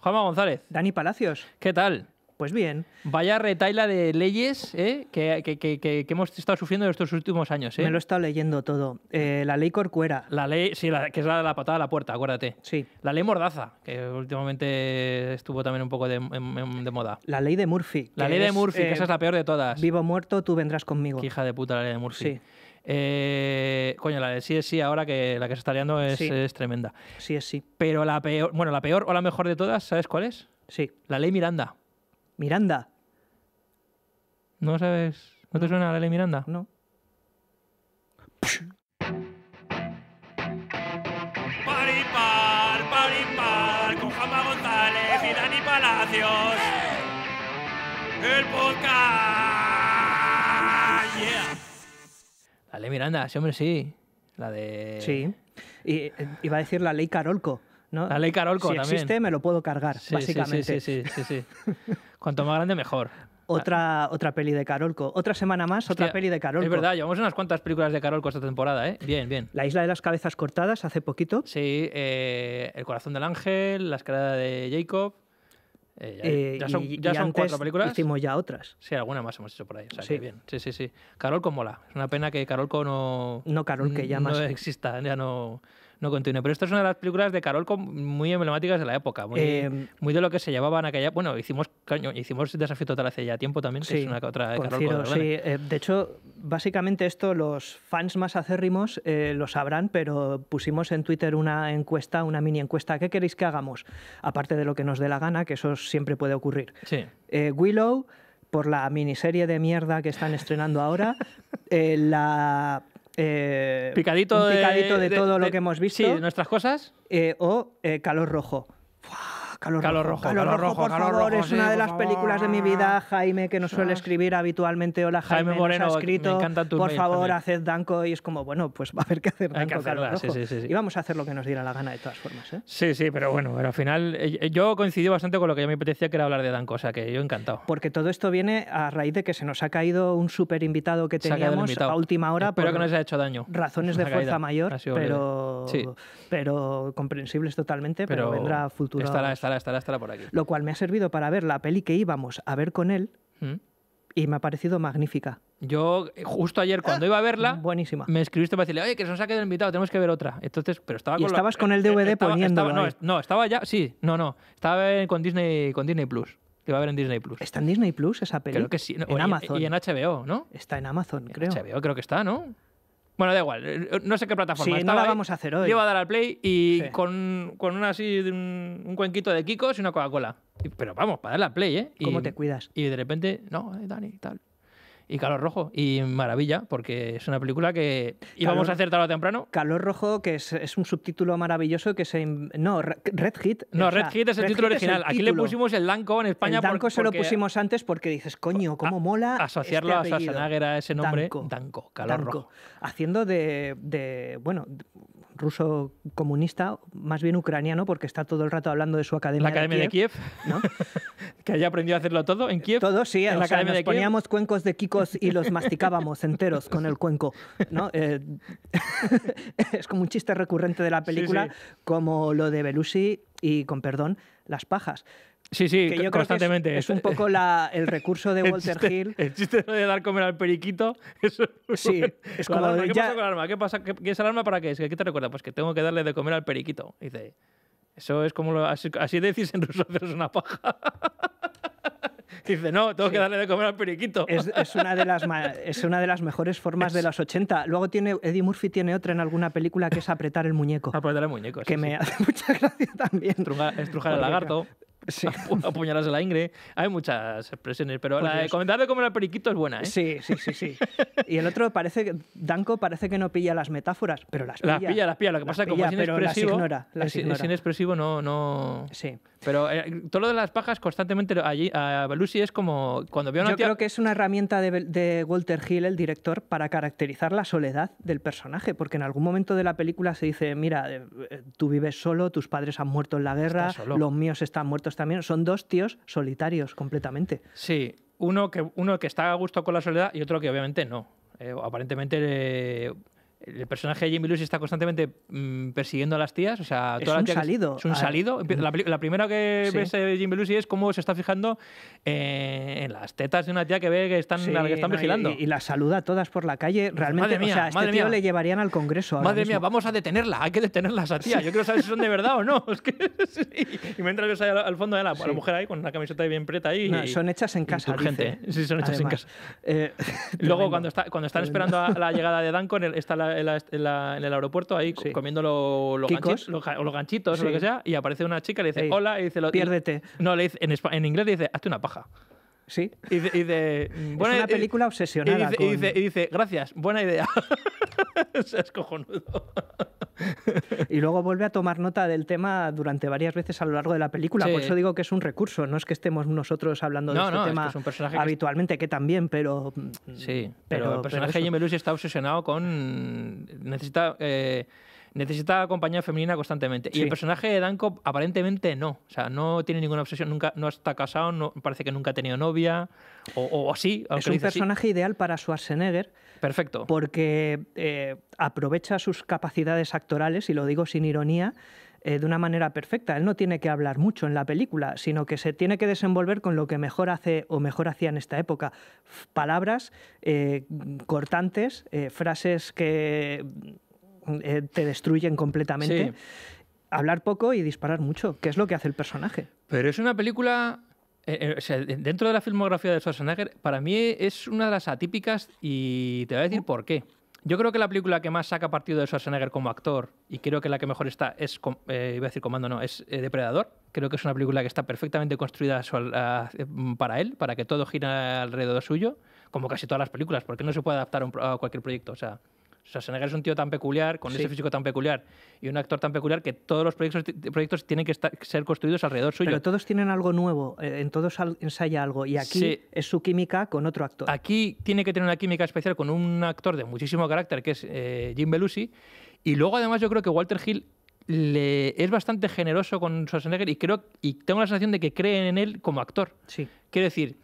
Juanma González, Dani Palacios, ¿qué tal? pues bien. Vaya retaila de leyes ¿eh? que, que- que- que- hemos estado sufriendo en estos últimos años. ¿eh? Me lo he estado leyendo todo. Eh, la ley Corcuera, La ley, sí, la- que es la de la patada a la puerta, acuérdate. sí. La ley Mordaza, que últimamente estuvo también un poco de, de moda. La ley de Murphy. La ley de Murphy, eh, que esa es la peor de todas. Vivo o muerto, tú vendrás conmigo. Qué hija de puta la ley de Murphy. Sí. Eh, coño, la de sí es sí, ahora que la que se está liando es, Sí. es tremenda. Sí, es sí. Pero la peor, bueno, la peor o la mejor de todas, ¿sabes cuál es? Sí. La ley Miranda. Miranda, ¿No sabes? ¿No te suena la ley Miranda? ¿no? Paripar, paripar, con Jama González y Dani Palacios. El podcast. Yeah. La ley Miranda, sí, hombre, sí. La de. Sí. Y eh, iba a decir la ley Carolco, ¿no? La ley Carolco si también. existe, me lo puedo cargar, Sí, básicamente. Sí, sí, sí, sí, sí. Cuanto más grande, mejor. Otra, otra peli de Carolco. Otra semana más, otra peli de Carolco. Es verdad, llevamos unas cuantas películas de Carolco esta temporada, ¿eh? Bien, bien. La isla de las cabezas cortadas, hace poquito. Sí, eh, El corazón del ángel, La escalada de Jacob. Eh, ya, eh, ya son, y- ya y son antes cuatro películas. Hicimos ya otras. Sí, alguna más hemos hecho por ahí. O sea, Sí. que bien. Sí, sí, sí. Carolco mola. Es una pena que Carolco no. No Carol, que ya no más. exista, ya no, no continúe. Pero esta es una de las películas de Carolco muy emblemáticas de la época. Muy, Eh, muy de lo que se llevaban aquella. Bueno, hicimos, coño, hicimos Desafío Total hace ya tiempo también, que Sí, es una otra de Ciro, sí. Eh, de hecho, básicamente esto los fans más acérrimos eh, lo sabrán, pero pusimos en Twitter una encuesta, una mini encuesta. ¿Qué queréis que hagamos? Aparte de lo que nos dé la gana, que eso siempre puede ocurrir. Sí. Willow, por la miniserie de mierda que están estrenando ahora, eh, la... eh, Picadito, un de, picadito de, todo lo que hemos visto. Sí, de nuestras cosas. eh, o eh, Calor Rojo. Calor, Calor rojo, Calor Calor rojo, Rojo, por Calor favor, Rojo, es sí, una de las películas de mi vida. Jaime, que nos suele escribir habitualmente. Hola, Jaime Jaime, Moreno, nos ha me escrito. encantan tus por mails, favor, haced Danco. Y es como, bueno, pues va a haber que hacer Hay que Danco, Calor Rojo. sí, sí. Y vamos a hacer lo que nos diera la gana de todas formas. ¿eh? Sí, sí, pero bueno, pero al final eh, yo coincidí bastante con lo que ya me apetecía, que era hablar de Danco, o sea que yo encantado. Porque todo esto viene a raíz de que se nos ha caído un súper invitado que ha teníamos invitado. a última hora. Espero por que no les haya hecho daño. razones de fuerza mayor, Ha pero comprensibles totalmente, pero, vendrá futuro. Estará, estará, estará, estará por aquí. Lo cual me ha servido para ver la peli que íbamos a ver con él ¿Mm? y me ha parecido magnífica. Yo, eh, justo ayer, cuando iba a verla, Buenísima. me escribiste para decirle, oye, que se nos ha quedado invitado, tenemos que ver otra. Entonces, pero estaba Y con la- estabas con el DVD estaba- poniéndolo estaba- no, estaba ya, sí, no, no. Estaba con Disney, con Disney Plus. Que iba a ver en Disney Plus. ¿Está en Disney Plus esa peli? Creo que sí. no, En Amazon. Y en HBO, ¿no? Está en Amazon, En creo. HBO creo que está, ¿no? Bueno, da igual. eh, No sé qué plataforma. Sí, no la ahí, vamos a hacer hoy. Le iba a dar al play y Sí. con, con una así, un, un cuenquito de Kikos y una Coca-Cola. Pero vamos, para darle al play, ¿eh? Y- ¿Cómo te cuidas? Y de repente, no, eh, Dani, tal. Y Calor Rojo. Y maravilla, porque es una película que íbamos Calor- a hacer tarde o temprano. Calor Rojo, que es, es un subtítulo maravilloso que se... No, Re- Red Hit. No, o sea, Red Hit es el título Hit original. Aquí le pusimos el Danco en España. El Danco por- se lo pusimos antes porque dices, coño, cómo mola Asociarlo este a. Schwarzenegger, a ese nombre. Danko. Danko, Calor Danko. Rojo. Haciendo de, de, bueno, ruso comunista, más bien ucraniano, porque está todo el rato hablando de su academia, La Academia de Kiev, ¿no? que haya aprendido a hacerlo todo en Kiev. Todo sí, en la sea, Academia nos de Kiev. poníamos cuencos de kikos y los masticábamos enteros con el cuenco, ¿no? Eh, es como un chiste recurrente de la película, sí. como lo de Belushi y, con perdón, las pajas. Sí, sí, Que yo creo que es- constantemente. es, un poco la- el recurso de El Walter chiste- Hill. El chiste de dar comer al periquito. Eso es Sí, bueno. es como alarma, ¿Qué ya- pasa con la alarma? ¿Qué, pasa? ¿Qué, qué es alarma para qué? Es ¿Qué te recuerda? Pues que tengo que darle de comer al periquito. Dice, eso es como lo, así, así decís en ruso, haceros una paja. Dice, no, tengo que darle de comer al periquito. Es, es una de las es una de las mejores formas de los 80. Luego tiene Eddie Murphy tiene otra en alguna película que es apretar el muñeco, Apretar el muñeco. que sí, me sí. hace mucha gracia también. Estrujar, estrujar el lagarto. Sí. apu- Apuñalarse la ingre. Hay muchas expresiones, pero Por la de comentar de comer al periquito es buena, ¿eh? Sí, sí, sí, sí. Y el otro parece que Danko parece que no pilla las metáforas, pero las pilla. Las pilla, las pilla. Lo que Las pasa es que como pilla, es pero las inexpresivo, ignora, las es, es inexpresivo, no, no... Sí. Pero eh, todo lo de las pajas constantemente allí a Belushi es como cuando veo una Yo tía... creo que es una herramienta de, de Walter Hill, el director, para caracterizar la soledad del personaje, porque en algún momento de la película se dice, mira, eh, tú vives solo, tus padres han muerto en la guerra, los míos están muertos también. Son dos tíos solitarios completamente. Sí, uno que, uno que está a gusto con la soledad y otro que obviamente no. Eh, aparentemente eh, el personaje de Jimmy Lucy está constantemente mm, persiguiendo a las tías. O sea, Es un salido. Es un Ah, salido. La, pri- la primera que Sí. ves de Jimmy Lucy es cómo se está fijando eh, en las tetas de una tía que ve que están, Sí, la que están no, vigilando. Y, y la saluda a todas por la calle. Realmente, Madre mía, o sea, a este madre tío mía. le llevarían al Congreso. ahora Madre mía, vamos a detenerla, hay que detenerla a esa tía. Yo quiero saber si son de verdad o no. Es que, sí. Y mientras ves ahí al, al fondo de la, mujer ahí con una camiseta bien preta ahí. No, y- son hechas en casa. Insurgente, dice. ¿eh? Sí, son hechas en casa. Eh, Luego, cuando, está, cuando están esperando a la llegada de el- está la- en, la- en la- en el aeropuerto ahí Sí. comiendo lo- los, Kikos. ganchi- los ga- o los ganchitos o lo Sí. que sea, y aparece una chica y le dice Ey, hola, y dice... Lo, y- Piérdete. no, le dice, en, en inglés le dice, hazte una paja. Sí. Y dice, y dice, buena una i- película y obsesionada dice, y dice, y dice, gracias, buena idea. o sea, es cojonudo. Y luego vuelve a tomar nota del tema durante varias veces a lo largo de la película. Sí. Por eso digo que es un recurso. No es que estemos nosotros hablando de este no, es que tema es un personaje que- habitualmente, que también, pero. Sí, pero, el personaje de Jimmy Lucy está obsesionado con. Necesita. eh, necesita compañía femenina constantemente. Y el personaje de Danko aparentemente no. O sea, no tiene ninguna obsesión, nunca, no está casado, no, parece que nunca ha tenido novia. O, o sí, aunque Es un personaje ideal para Schwarzenegger Perfecto. porque eh, aprovecha sus capacidades actorales, y lo digo sin ironía, eh, de una manera perfecta. Él no tiene que hablar mucho en la película, sino que se tiene que desenvolver con lo que mejor hace o mejor hacía en esta época. Palabras eh, cortantes, frases que eh, te destruyen completamente. Sí. Hablar poco y disparar mucho, que es lo que hace el personaje. Pero es una película. eh, eh, o sea, dentro de la filmografía de Schwarzenegger, para mí es una de las atípicas y te voy a decir por qué. Yo creo que la película que más saca partido de Schwarzenegger como actor, y creo que la que mejor está es, eh, iba a decir Comando, no, es Depredador. Creo que es una película que está perfectamente construida mm, para él, para que todo gira alrededor suyo, como casi todas las películas, porque no se puede adaptar a, un a cualquier proyecto. O sea, Schwarzenegger es un tío tan peculiar, con ese físico tan peculiar, y un actor tan peculiar que todos los proyectos, proyectos tienen que estar- ser construidos alrededor suyo. Pero todos tienen algo nuevo, eh, en todos ensaya algo, y aquí Sí. es su química con otro actor. Aquí tiene que tener una química especial con un actor de muchísimo carácter, que es eh, Jim Belushi. Y luego, además, yo creo que Walter Hill le, es bastante generoso con Schwarzenegger y, creo, y tengo la sensación de que creen en él como actor. Sí. Quiero decir,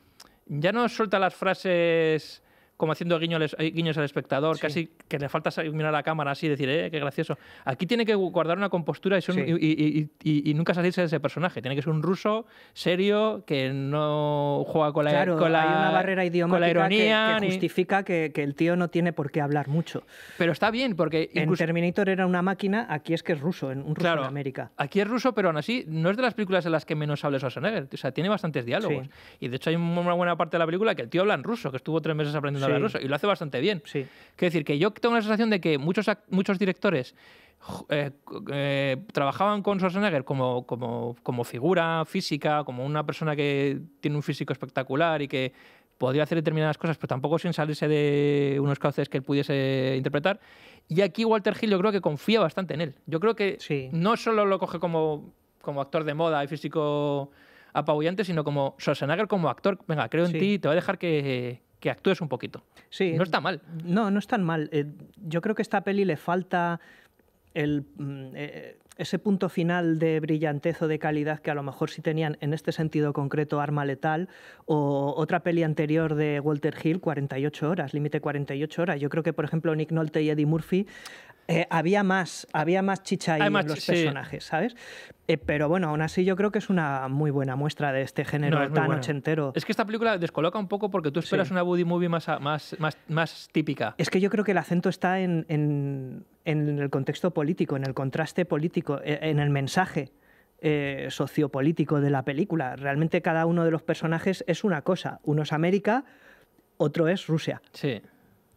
ya no suelta las frases como haciendo guiños, guiños al espectador, Sí. casi que le falta mirar a la cámara así y decir, eh, qué gracioso. Aquí tiene que guardar una compostura y, son- Sí. y- y- y- nunca salirse de ese personaje. Tiene que ser un ruso serio que no juega con la, Claro, con la, hay una barrera idiomática con la que- ironía. que, ni- justifica que, que el tío no tiene por qué hablar mucho. Pero está bien, porque En incluso Terminator era una máquina, aquí es que es ruso, en, un ruso Claro. en América. aquí es ruso, pero aún así no es de las películas en las que menos habla Schwarzenegger. O sea, tiene bastantes diálogos. Sí. Y de hecho hay una buena parte de la película que el tío habla en ruso, que estuvo tres meses aprendiendo Sí. y lo hace bastante bien. Sí. Quiero decir que yo tengo la sensación de que muchos, muchos directores eh, eh, trabajaban con Schwarzenegger como, como, como figura física, como una persona que tiene un físico espectacular y que podría hacer determinadas cosas, pero tampoco sin salirse de unos cauces que él pudiese interpretar. Y aquí Walter Hill yo creo que confía bastante en él. Yo creo que Sí. no solo lo coge como, como actor de moda y físico apabullante, sino como Schwarzenegger como actor. Venga, creo en Sí. ti, te voy a dejar que, que actúes un poquito. Sí, No está mal. No, no es tan mal. Eh, yo creo que a esta peli le falta el, mm, eh, ese punto final de brillantez o de calidad que a lo mejor sí tenían en este sentido concreto Arma Letal o otra peli anterior de Walter Hill, 48 horas, límite 48 horas. Yo creo que, por ejemplo, Nick Nolte y Eddie Murphy eh, había más, había más chicha ahí en los sí. personajes, ¿sabes? Eh, pero bueno, aún así yo creo que es una muy buena muestra de este género No, tan ochentero. Es que esta película descoloca un poco porque tú esperas Sí. una Woody movie más, más, más, más típica. Es que yo creo que el acento está en, en- en el contexto político, en el contraste político, e- en el mensaje eh, sociopolítico de la película. Realmente cada uno de los personajes es una cosa. Uno es América, otro es Rusia. Sí,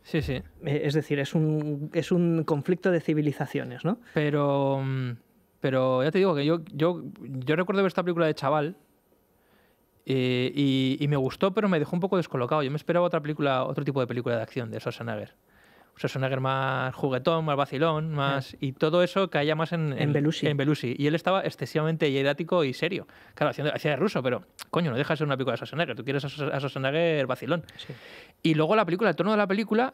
sí, sí. Eh, Es decir, es un, es un conflicto de civilizaciones, ¿no? Pero, mm, pero ya te digo que yo, yo, yo recuerdo ver esta película de chaval eh, y, y me gustó, pero me dejó un poco descolocado. Yo me esperaba otra película, otro tipo de película de acción de Schwarzenegger. Schwarzenegger más juguetón, más vacilón, más y todo eso caía más en, En Belushi. en Belushi. Y él estaba excesivamente hierático y serio. Claro, haciendo- hacía de ruso, pero coño, no deja de ser una película de Schwarzenegger. Tú quieres a Schwar- a Schwarzenegger vacilón. Sí. Y luego la película, el tono de la película,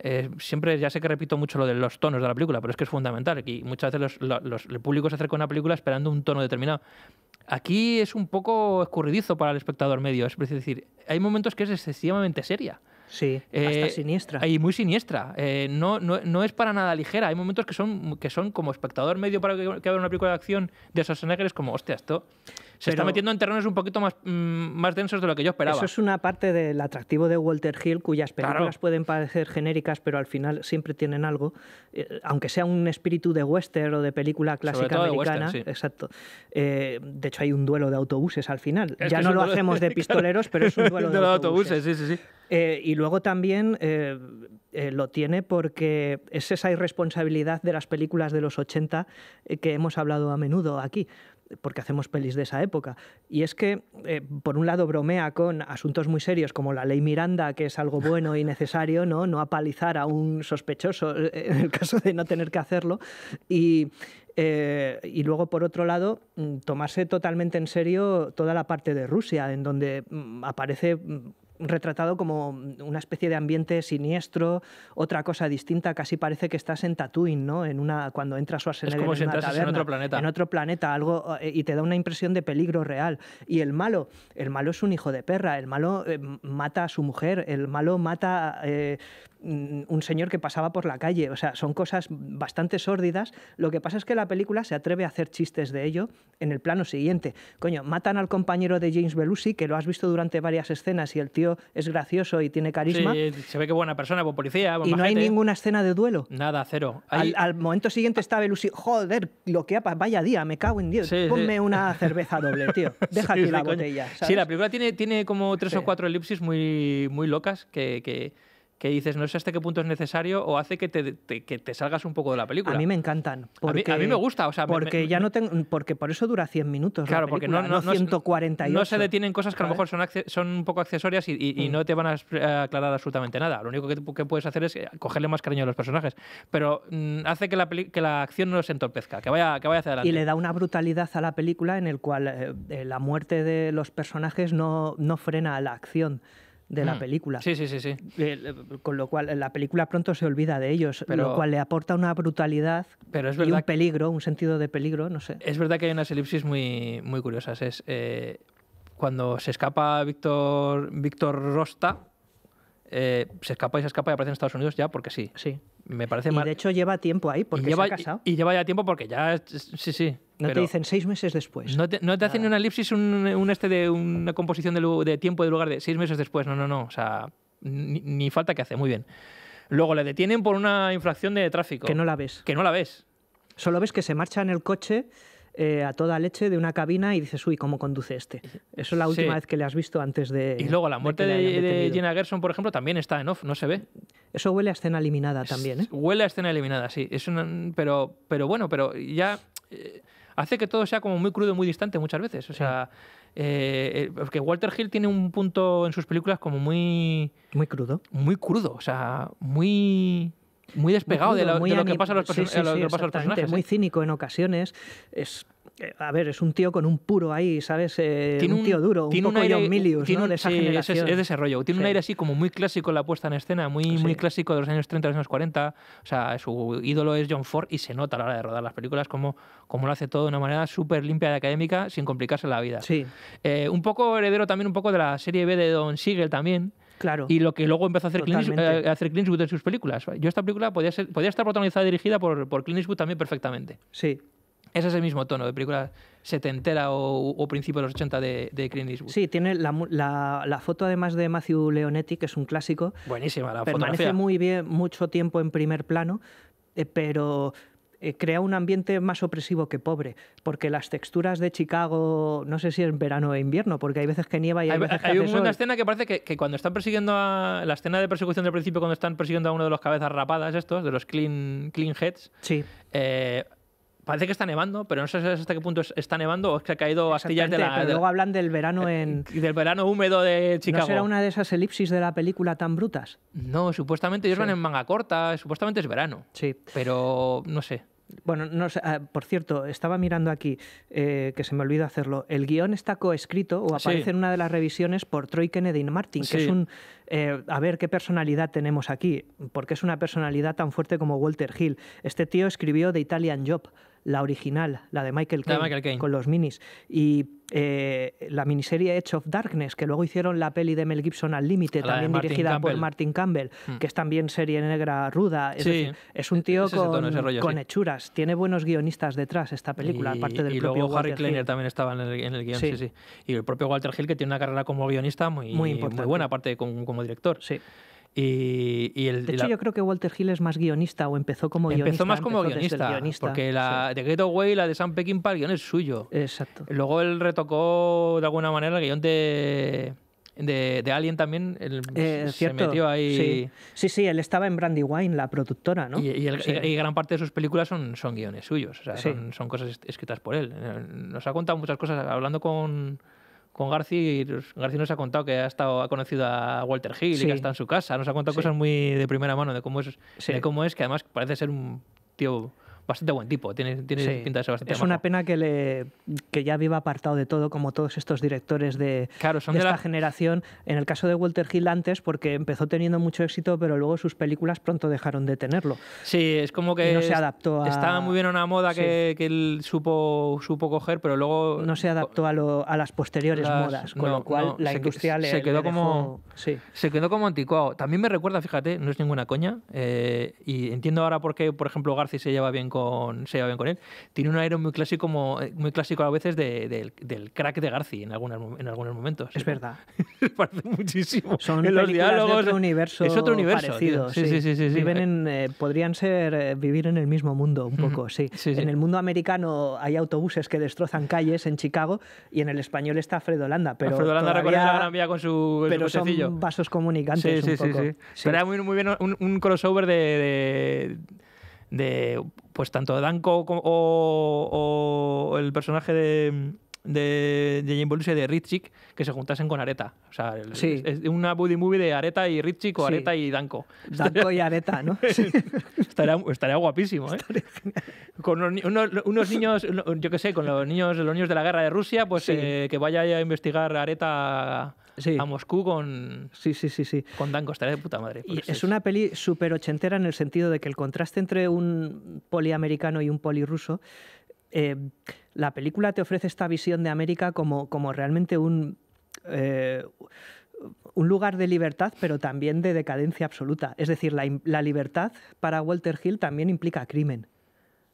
eh, siempre ya sé que repito mucho lo de los tonos de la película, pero es que es fundamental. Aquí muchas veces los- los- el público se acerca a una película esperando un tono determinado. Aquí es un poco escurridizo para el espectador medio. Es decir, hay momentos que es excesivamente seria. Sí, Eh, hasta siniestra. Y muy siniestra. Eh, no, no, no es para nada ligera. Hay momentos que son, que son como espectador medio para que, que ver una película de acción de Schwarzenegger es como, hostia, esto se está metiendo en terrenos un poquito más, mm, más densos de lo que yo esperaba. Eso es una parte del atractivo de Walter Hill, cuyas Claro. películas pueden parecer genéricas, pero al final siempre tienen algo, eh, aunque sea un espíritu de western o de película clásica de americana. western, sí. Exacto. Eh, de hecho, hay un duelo de autobuses al final. Es ya no lo hacemos de pistoleros, pero es un duelo de, los autobuses. sí, sí, sí. Eh, y luego también eh, eh, lo tiene porque es esa irresponsabilidad de las películas de los 80 eh, que hemos hablado a menudo aquí porque hacemos pelis de esa época. Y es que, eh, por un lado, bromea con asuntos muy serios como la ley Miranda, que es algo bueno y necesario, no, no apalizar a un sospechoso eh, en el caso de no tener que hacerlo. Y, eh, y luego, por otro lado, mm, tomarse totalmente en serio toda la parte de Rusia, en donde mm, aparece mm, retratado como una especie de ambiente siniestro, otra cosa distinta, casi parece que estás en Tatooine, ¿no? En una cuando entras Schwarzenegger como en si una en otro planeta. en otro planeta, algo eh, y te da una impresión de peligro real. Y el malo, el malo es un hijo de perra, el malo eh, mata a su mujer, el malo mata eh, mm, un señor que pasaba por la calle, o sea, son cosas bastante sórdidas. Lo que pasa es que la película se atreve a hacer chistes de ello en el plano siguiente. Coño, matan al compañero de James Belushi, que lo has visto durante varias escenas y el tío es gracioso y tiene carisma, Sí, se ve que buena persona, buen policía, buen y no hay ninguna escena de duelo. Nada, cero. Al, Hay- al momento siguiente está Belushi, joder, lo que ha vaya día, me cago en Dios, Sí, sí. ponme una cerveza doble, tío, deja Sí, la botella. Sí, la película tiene, tiene como tres o cuatro elipsis muy, muy locas que, que, que dices, no sé hasta qué punto es necesario o hace que te, te- que te salgas un poco de la película. A mí me encantan. A mí- Porque, a mí me gusta, o sea, me- porque me- ya no tengo, porque por eso dura 100 minutos. la Claro, porque no, película, no, no, 148. no se detienen cosas que a lo mejor son, son un poco accesorias y, y- y Mm. no te van a a aclarar absolutamente nada. Lo único que, que puedes hacer es eh, cogerle más cariño a los personajes. Pero mm, hace que la, que la acción no se entorpezca, que vaya, que vaya hacia adelante. Y le da una brutalidad a la película en el cual eh, eh, la muerte de los personajes no, no frena la acción de la Mm. película. Sí, sí, sí, sí. Eh, con lo cual, la película pronto se olvida de ellos, Pero- lo cual le aporta una brutalidad Pero es y verdad un peligro, un sentido de peligro, no sé. Es verdad que hay unas elipsis muy, muy curiosas. Es eh, cuando se escapa Víctor, Víctor Rosta, eh, se escapa y se escapa y aparece en Estados Unidos ya porque sí. Sí. Me parece Y mal. de hecho lleva tiempo ahí porque y lleva, se ha casado. y lleva ya tiempo porque ya. Sí, sí. no te dicen seis meses después. No te, no te hacen una elipsis, un, un este de una composición de, tiempo de lugar de seis meses después. No, no, no. O sea, ni, ni falta que hace. Muy bien. Luego le detienen por una infracción de tráfico. que no la ves. que no la ves. Solo ves que se marcha en el coche eh, a toda leche de una cabina y dices, uy, ¿cómo conduce este? Eso es la Sí. última vez que le has visto antes de. Y luego la muerte de, de. Gina Gerson, por ejemplo, también está en off, no se ve. Eso huele a escena eliminada también, ¿eh? Huele a escena eliminada, sí. Es una, pero, pero bueno, pero ya eh, hace que todo sea como muy crudo y muy distante muchas veces. O sea, eh, porque Walter Hill tiene un punto en sus películas como muy, Muy crudo. muy crudo, o sea, muy, muy despegado Muy de, lo, muy de lo que pasa a los, Sí, perso- sí, a lo sí, que pasa a los exactamente, personajes. Muy cínico en ocasiones. Es. eh, A ver, es un tío con un puro ahí, ¿sabes? Eh, Tiene un tío duro, un tiene poco aire- John Milius, tiene ¿no? un- De esa sí, es- generación. Es, de ese rollo. Tiene un aire así como muy clásico en la puesta en escena, muy, muy clásico de los años 30, de los años 40. O sea, su ídolo es John Ford y se nota a la hora de rodar las películas como, como lo hace todo de una manera súper limpia y académica sin complicarse la vida. Sí, Eh, un poco heredero también un poco de la serie B de Don Siegel también claro. y lo que luego empezó a hacer Clint, Eastwood- Totalmente. eh, a hacer Clint Eastwood en sus películas. Yo esta película podía, ser, podía estar protagonizada y dirigida por, por Clint Eastwood también perfectamente. Sí. Es ese mismo tono de película setentera o, o principio de los 80 de, de Clint Eastwood. Sí, tiene la- la foto además de Matthew Leonetti, que es un clásico, Buenísima la permanece fotografía. muy bien mucho tiempo en primer plano, eh, pero eh, crea un ambiente más opresivo que pobre, porque las texturas de Chicago, no sé si es verano o invierno, porque hay veces que nieva y hay, Hay, veces que hay hace una sol. escena que parece que, que cuando están persiguiendo a. La escena de persecución del principio, cuando están persiguiendo a uno de los cabezas rapadas, estos, de los clean, clean heads, Sí, eh, parece que está nevando, pero no sé hasta qué punto es- está nevando o es que ha caído astillas de la, pero de- luego hablan del verano en... del verano húmedo de Chicago. ¿No será una de esas elipsis de la película tan brutas? No, supuestamente ellos Sí. van en manga corta, supuestamente es verano, Sí. pero no sé. Bueno, no sé, ah, por cierto, estaba mirando aquí, eh, que se me olvidó hacerlo. El guion está coescrito o aparece Sí. en una de las revisiones por Troy Kennedy Martin, que es un... eh, a ver qué personalidad tenemos aquí, porque es una personalidad tan fuerte como Walter Hill. Este tío escribió The Italian Job, la original, la de Michael Caine, con los minis. Y eh, la miniserie Edge of Darkness, que luego hicieron la peli de Mel Gibson al límite, también dirigida por. Martin Campbell, Mm. que es también serie negra ruda. Es, Sí. decir, es un tío Es con, tono, ese rollo, con sí. hechuras. Tiene buenos guionistas detrás esta película, y, aparte del y propio luego Harry Kleiner también estaba en el, en el guion, sí. Sí. Y el propio Walter Hill, que tiene una carrera como guionista muy, Muy importante. buena, aparte de como, como director. Sí. Y, y el, De hecho, la- yo creo que Walter Hill es más guionista o empezó como guionista. empezó más como empezó el guionista, porque la de Getaway, la de Sam Peckinpah, el guion es suyo. Sí, Exacto. Luego él retocó de alguna manera el guion de, de, de Alien también. él Eh, se cierto, metió ahí. Sí. sí, sí, él estaba en Brandywine, la productora, ¿no? Y, y el- Sí. y gran parte de sus películas son, son guiones suyos, o sea, Sí. son, son cosas es- escritas por él. Eh, Nos ha contado muchas cosas, hablando con, con Garci, Garci nos ha contado que ha estado ha conocido a Walter Hill y que ha estado en su casa, nos ha contado Sí. cosas muy de primera mano de cómo es, Sí. de cómo es que además parece ser un tío bastante buen tipo, tiene, tiene Sí. pinta de ser bastante Es una majo. pena que, le, que ya viva apartado de todo, como todos estos directores de, Claro, son de de esta la- generación. En el caso de Walter Hill antes, porque empezó teniendo mucho éxito, pero luego sus películas pronto dejaron de tenerlo. Sí, es como que Y no se adaptó a- estaba muy bien una moda Sí. que, que él supo, supo coger, pero luego No se adaptó a, lo- a las posteriores Las- modas, con no, lo cual no, la industria le, se quedó le dejó- como- Sí. Se quedó como anticuado. También me recuerda, fíjate, no es ninguna coña, eh, y entiendo ahora por qué, por ejemplo, Garci se lleva bien con, se lleva bien con él. Tiene un aire muy clásico, como, muy clásico a veces de- del, del crack de Garci en, algunas, en algunos momentos. Es verdad. Parece muchísimo. Son en los diálogos. de otro universo es otro universo. parecido. Sí, sí, sí, sí. Viven en, eh, podrían ser eh, vivir en el mismo mundo un poco, sí. En el mundo americano hay autobuses que destrozan calles en Chicago y en el español está pero Alfredo Landa recorre todavía- la Gran Vía con su, pero son vasos comunicantes Sí, un sí, sí, poco. sí. Estaría muy, muy bien un, un crossover de, de, de, pues tanto Danko como- o, o el personaje de de, de Jane Belushi y de Ritchik que se juntasen con Areta. O sea, Sí. es es una buddy movie de Areta y Ritchik o Sí. Areta y Danko. Danko y Areta, ¿no? Sí. Estaría, estaría guapísimo, ¿eh? Con unos, unos, niños, yo qué sé, con los niños, los niños de la guerra de Rusia, pues eh, que vaya a investigar Areta Sí. a Moscú con, Sí, sí, sí, sí. con Danko. Estaría de puta madre. Y Pues es una peli súper ochentera en el sentido de que el contraste entre un poli americano y un poli ruso, eh, la película te ofrece esta visión de América como, como realmente un, eh, un lugar de libertad, pero también de decadencia absoluta. Es decir, la, la libertad para Walter Hill también implica crimen.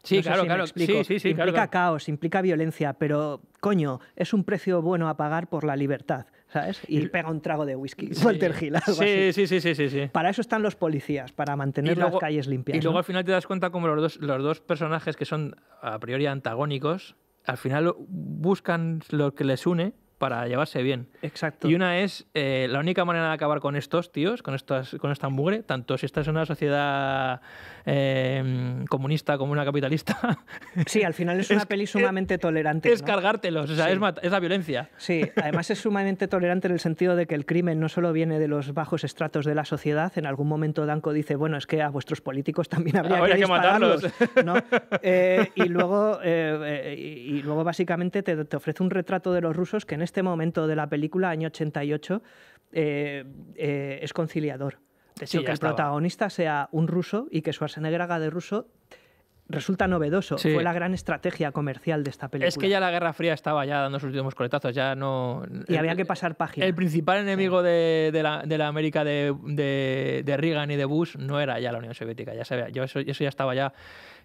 Sí, No claro, si claro. Sí, sí, sí, implica claro, claro. caos, implica violencia, pero coño, es un precio bueno a pagar por la libertad, ¿sabes? Y pega un trago de whisky. Walter Hill, algo sí, así. sí, sí, sí, sí, sí. Para eso están los policías, para mantener las calles limpias. Y luego ¿no? al final te das cuenta como los dos, los dos personajes que son a priori antagónicos, al final buscan lo que les une para llevarse bien. Exacto. Y una es eh, la única manera de acabar con estos tíos, con, estas, con esta mugre, tanto si estás en una sociedad eh, comunista como una capitalista, Sí, al final es una Es- peli sumamente tolerante. es ¿no? cargártelos, o sea, Sí. es, la violencia. Sí, además es sumamente tolerante en el sentido de que el crimen no solo viene de los bajos estratos de la sociedad. En algún momento Danko dice, bueno, es que a vuestros políticos también habría Habría que, que matarlos. dispararlos", ¿no? Eh, y, luego, eh, eh, y y luego básicamente te, te ofrece un retrato de los rusos que en este momento de la película, año 88, eh, eh, es conciliador. Sí, que el estaba. protagonista sea un ruso y que Schwarzenegger haga de ruso resulta novedoso. Sí. Fue la gran estrategia comercial de esta película. Es que ya la Guerra Fría estaba ya dando sus últimos coletazos, ya no... Y el- había que pasar página. El principal enemigo de, de la, de la América de, de, de Reagan y de Bush no era ya la Unión Soviética, ya sabía, yo eso, eso ya estaba ya,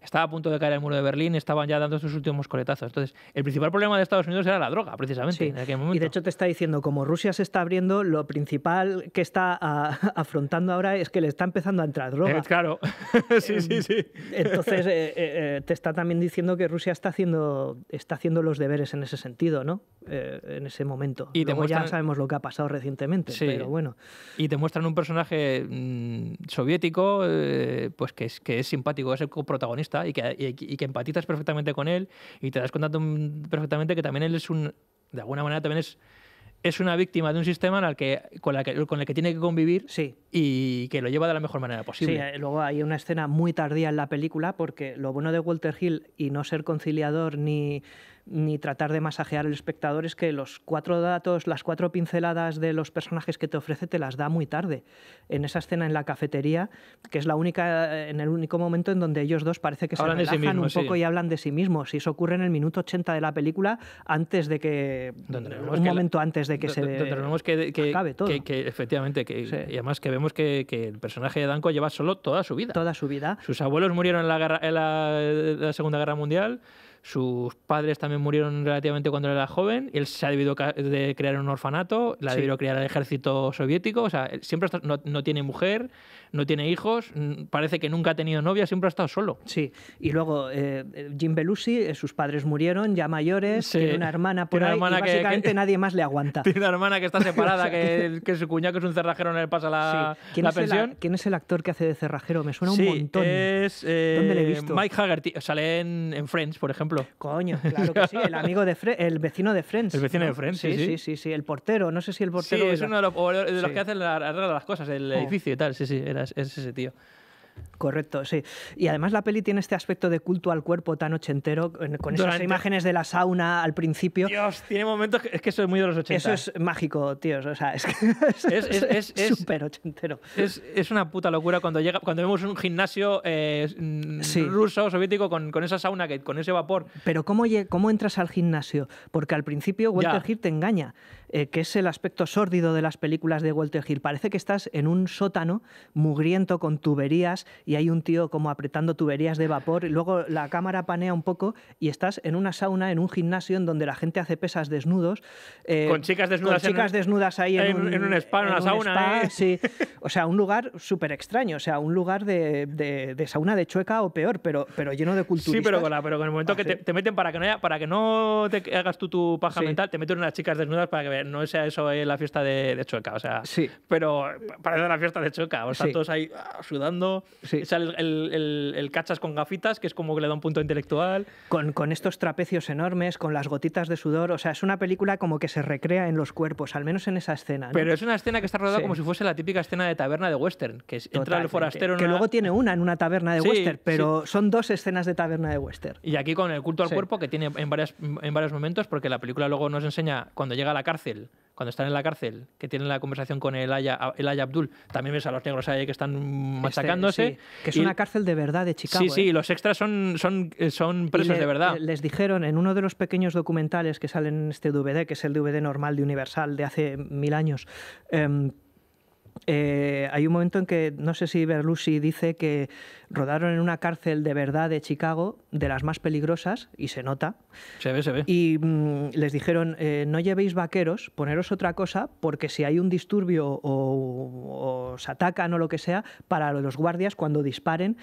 estaba a punto de caer el muro de Berlín, estaban ya dando sus últimos coletazos. Entonces, el principal problema de Estados Unidos era la droga, precisamente, Sí, en aquel momento. Y de hecho te está diciendo, como Rusia se está abriendo, lo principal que está a- afrontando ahora es que le está empezando a entrar droga. Eh, claro, sí, sí, sí. Entonces eh, eh, eh, te está también diciendo que Rusia está haciendo, está haciendo los deberes en ese sentido, ¿no? Eh, en ese momento. Y Luego ya muestran- sabemos lo que ha pasado recientemente, Sí. pero bueno. Y te muestran un personaje mm, soviético pues que es, que es simpático, es el y que, y, y que empatizas perfectamente con él y te das cuenta perfectamente que también él es un, de alguna manera también es, es una víctima de un sistema en el que, con, la que, con el que tiene que convivir Sí, y que lo lleva de la mejor manera Sí, posible. eh, luego hay una escena muy tardía en la película porque lo bueno de Walter Hill y no ser conciliador ni, ni tratar de masajear al espectador, es que los cuatro datos, las cuatro pinceladas de los personajes que te ofrece te las da muy tarde. En esa escena en la cafetería, que es la única, en el único momento en donde ellos dos parece que se Hablan sí relajan un poco sí. y hablan de sí mismos. Y eso ocurre en el minuto 80 de la película, antes de que. Donde un que la- momento antes de que Do- se. do- donde vemos que, que- acabe todo. que- efectivamente, que, Sí. y además que vemos que, que el personaje de Danko lleva solo toda su vida. toda su vida. Sus abuelos murieron en la, guerra- en la, en la Segunda Guerra Mundial, sus padres también murieron relativamente cuando era joven, y él se ha debido de crear en un orfanato, la ha Sí. debido criar el ejército soviético, o sea, siempre no, no tiene mujer, no tiene hijos, parece que nunca ha tenido novia, siempre ha estado solo. Sí, y luego eh, Jim Belushi, eh, sus padres murieron ya mayores, Sí. tiene una hermana por una ahí hermana y que- básicamente que- nadie más le aguanta. Tiene una hermana que está separada, que, que su cuñado que es un cerrajero no le pasa la, Sí. ¿Quién, la es el, pensión. ¿Quién es el actor que hace de cerrajero? Me suena Sí, un montón. es eh, ¿Dónde le he visto? Mike Haggerty, sale en, en Friends, por ejemplo. Coño, claro que sí, el amigo de Fre- el vecino de Friends. El vecino ¿no? de Friends, sí, sí, sí. sí, sí, sí, el portero, no sé si el Sí, portero es era- uno de los, de los Sí. que hacen la las cosas, el Oh. edificio y tal. Sí, sí, era, es ese tío. Correcto, sí. Y además la peli tiene este aspecto de culto al cuerpo tan ochentero, con esas Durante- imágenes de la sauna al principio. Dios, tiene momentos que es que eso es muy de los 80. Eso es mágico, tíos. O sea, es que súper ochentero. Es, es una puta locura cuando llega cuando vemos un gimnasio eh, Sí. ruso, soviético, con, con esa sauna, que, con ese vapor. Pero ¿cómo, ¿cómo entras al gimnasio? Porque al principio Walter. Hill te engaña, eh, que es el aspecto sórdido de las películas de Walter Hill. Parece que estás en un sótano mugriento con tuberías y hay un tío como apretando tuberías de vapor y luego la cámara panea un poco y estás en una sauna, en un gimnasio en donde la gente hace pesas desnudos. eh, Con chicas desnudas Con en chicas un- desnudas ahí en, en- un, en un spa, en una sauna, spa, ¿eh? sí. O sea, un lugar súper extraño, o sea, un lugar de, de- de sauna de chueca o peor, pero, pero lleno de culturistas. Sí, pero con, la- pero con el momento Ah, que sí. te, te meten para que no haya- para que no te hagas tú tu paja Sí. mental, te meten unas chicas desnudas para que no sea eso eh, la fiesta de, de Chueca. O sea, Sí. pero parece la fiesta de Chueca. O están Sí. todos ahí ah, sudando. Sí. Sale el, el- el- el cachas con gafitas, que es como que le da un punto intelectual. con, con estos trapecios enormes, con las gotitas de sudor. O sea, es una película como que se recrea en los cuerpos, al menos en esa escena. ¿no? Pero es una escena que está rodada Sí. como si fuese la típica escena de taberna de western, que es, entra el forastero en Que una- luego tiene una en una taberna de Sí, western, pero son dos escenas de taberna de western. Y aquí con el culto al cuerpo que tiene en, varias, en varios momentos, porque la película luego nos enseña cuando llega a la cárcel, cuando están en la cárcel, que tienen la conversación con el Aya, el Aya Abdul, también ves a los negros ahí que están machacándose. Sí, que es Y- una cárcel de verdad de Chicago. Sí, sí, ¿eh? los extras son, son, eh, son presos le- de verdad. le- Les dijeron en uno de los pequeños documentales que salen en este DVD, que es el DVD normal de Universal de hace mil años, em, eh, hay un momento en que, no sé si Berlusi dice que rodaron en una cárcel de verdad de Chicago, de las más peligrosas, y se nota, Se ve, se ve. y mm, les dijeron, eh, no llevéis vaqueros, poneros otra cosa, porque si hay un disturbio o, o os atacan o lo que sea, para los guardias cuando disparen...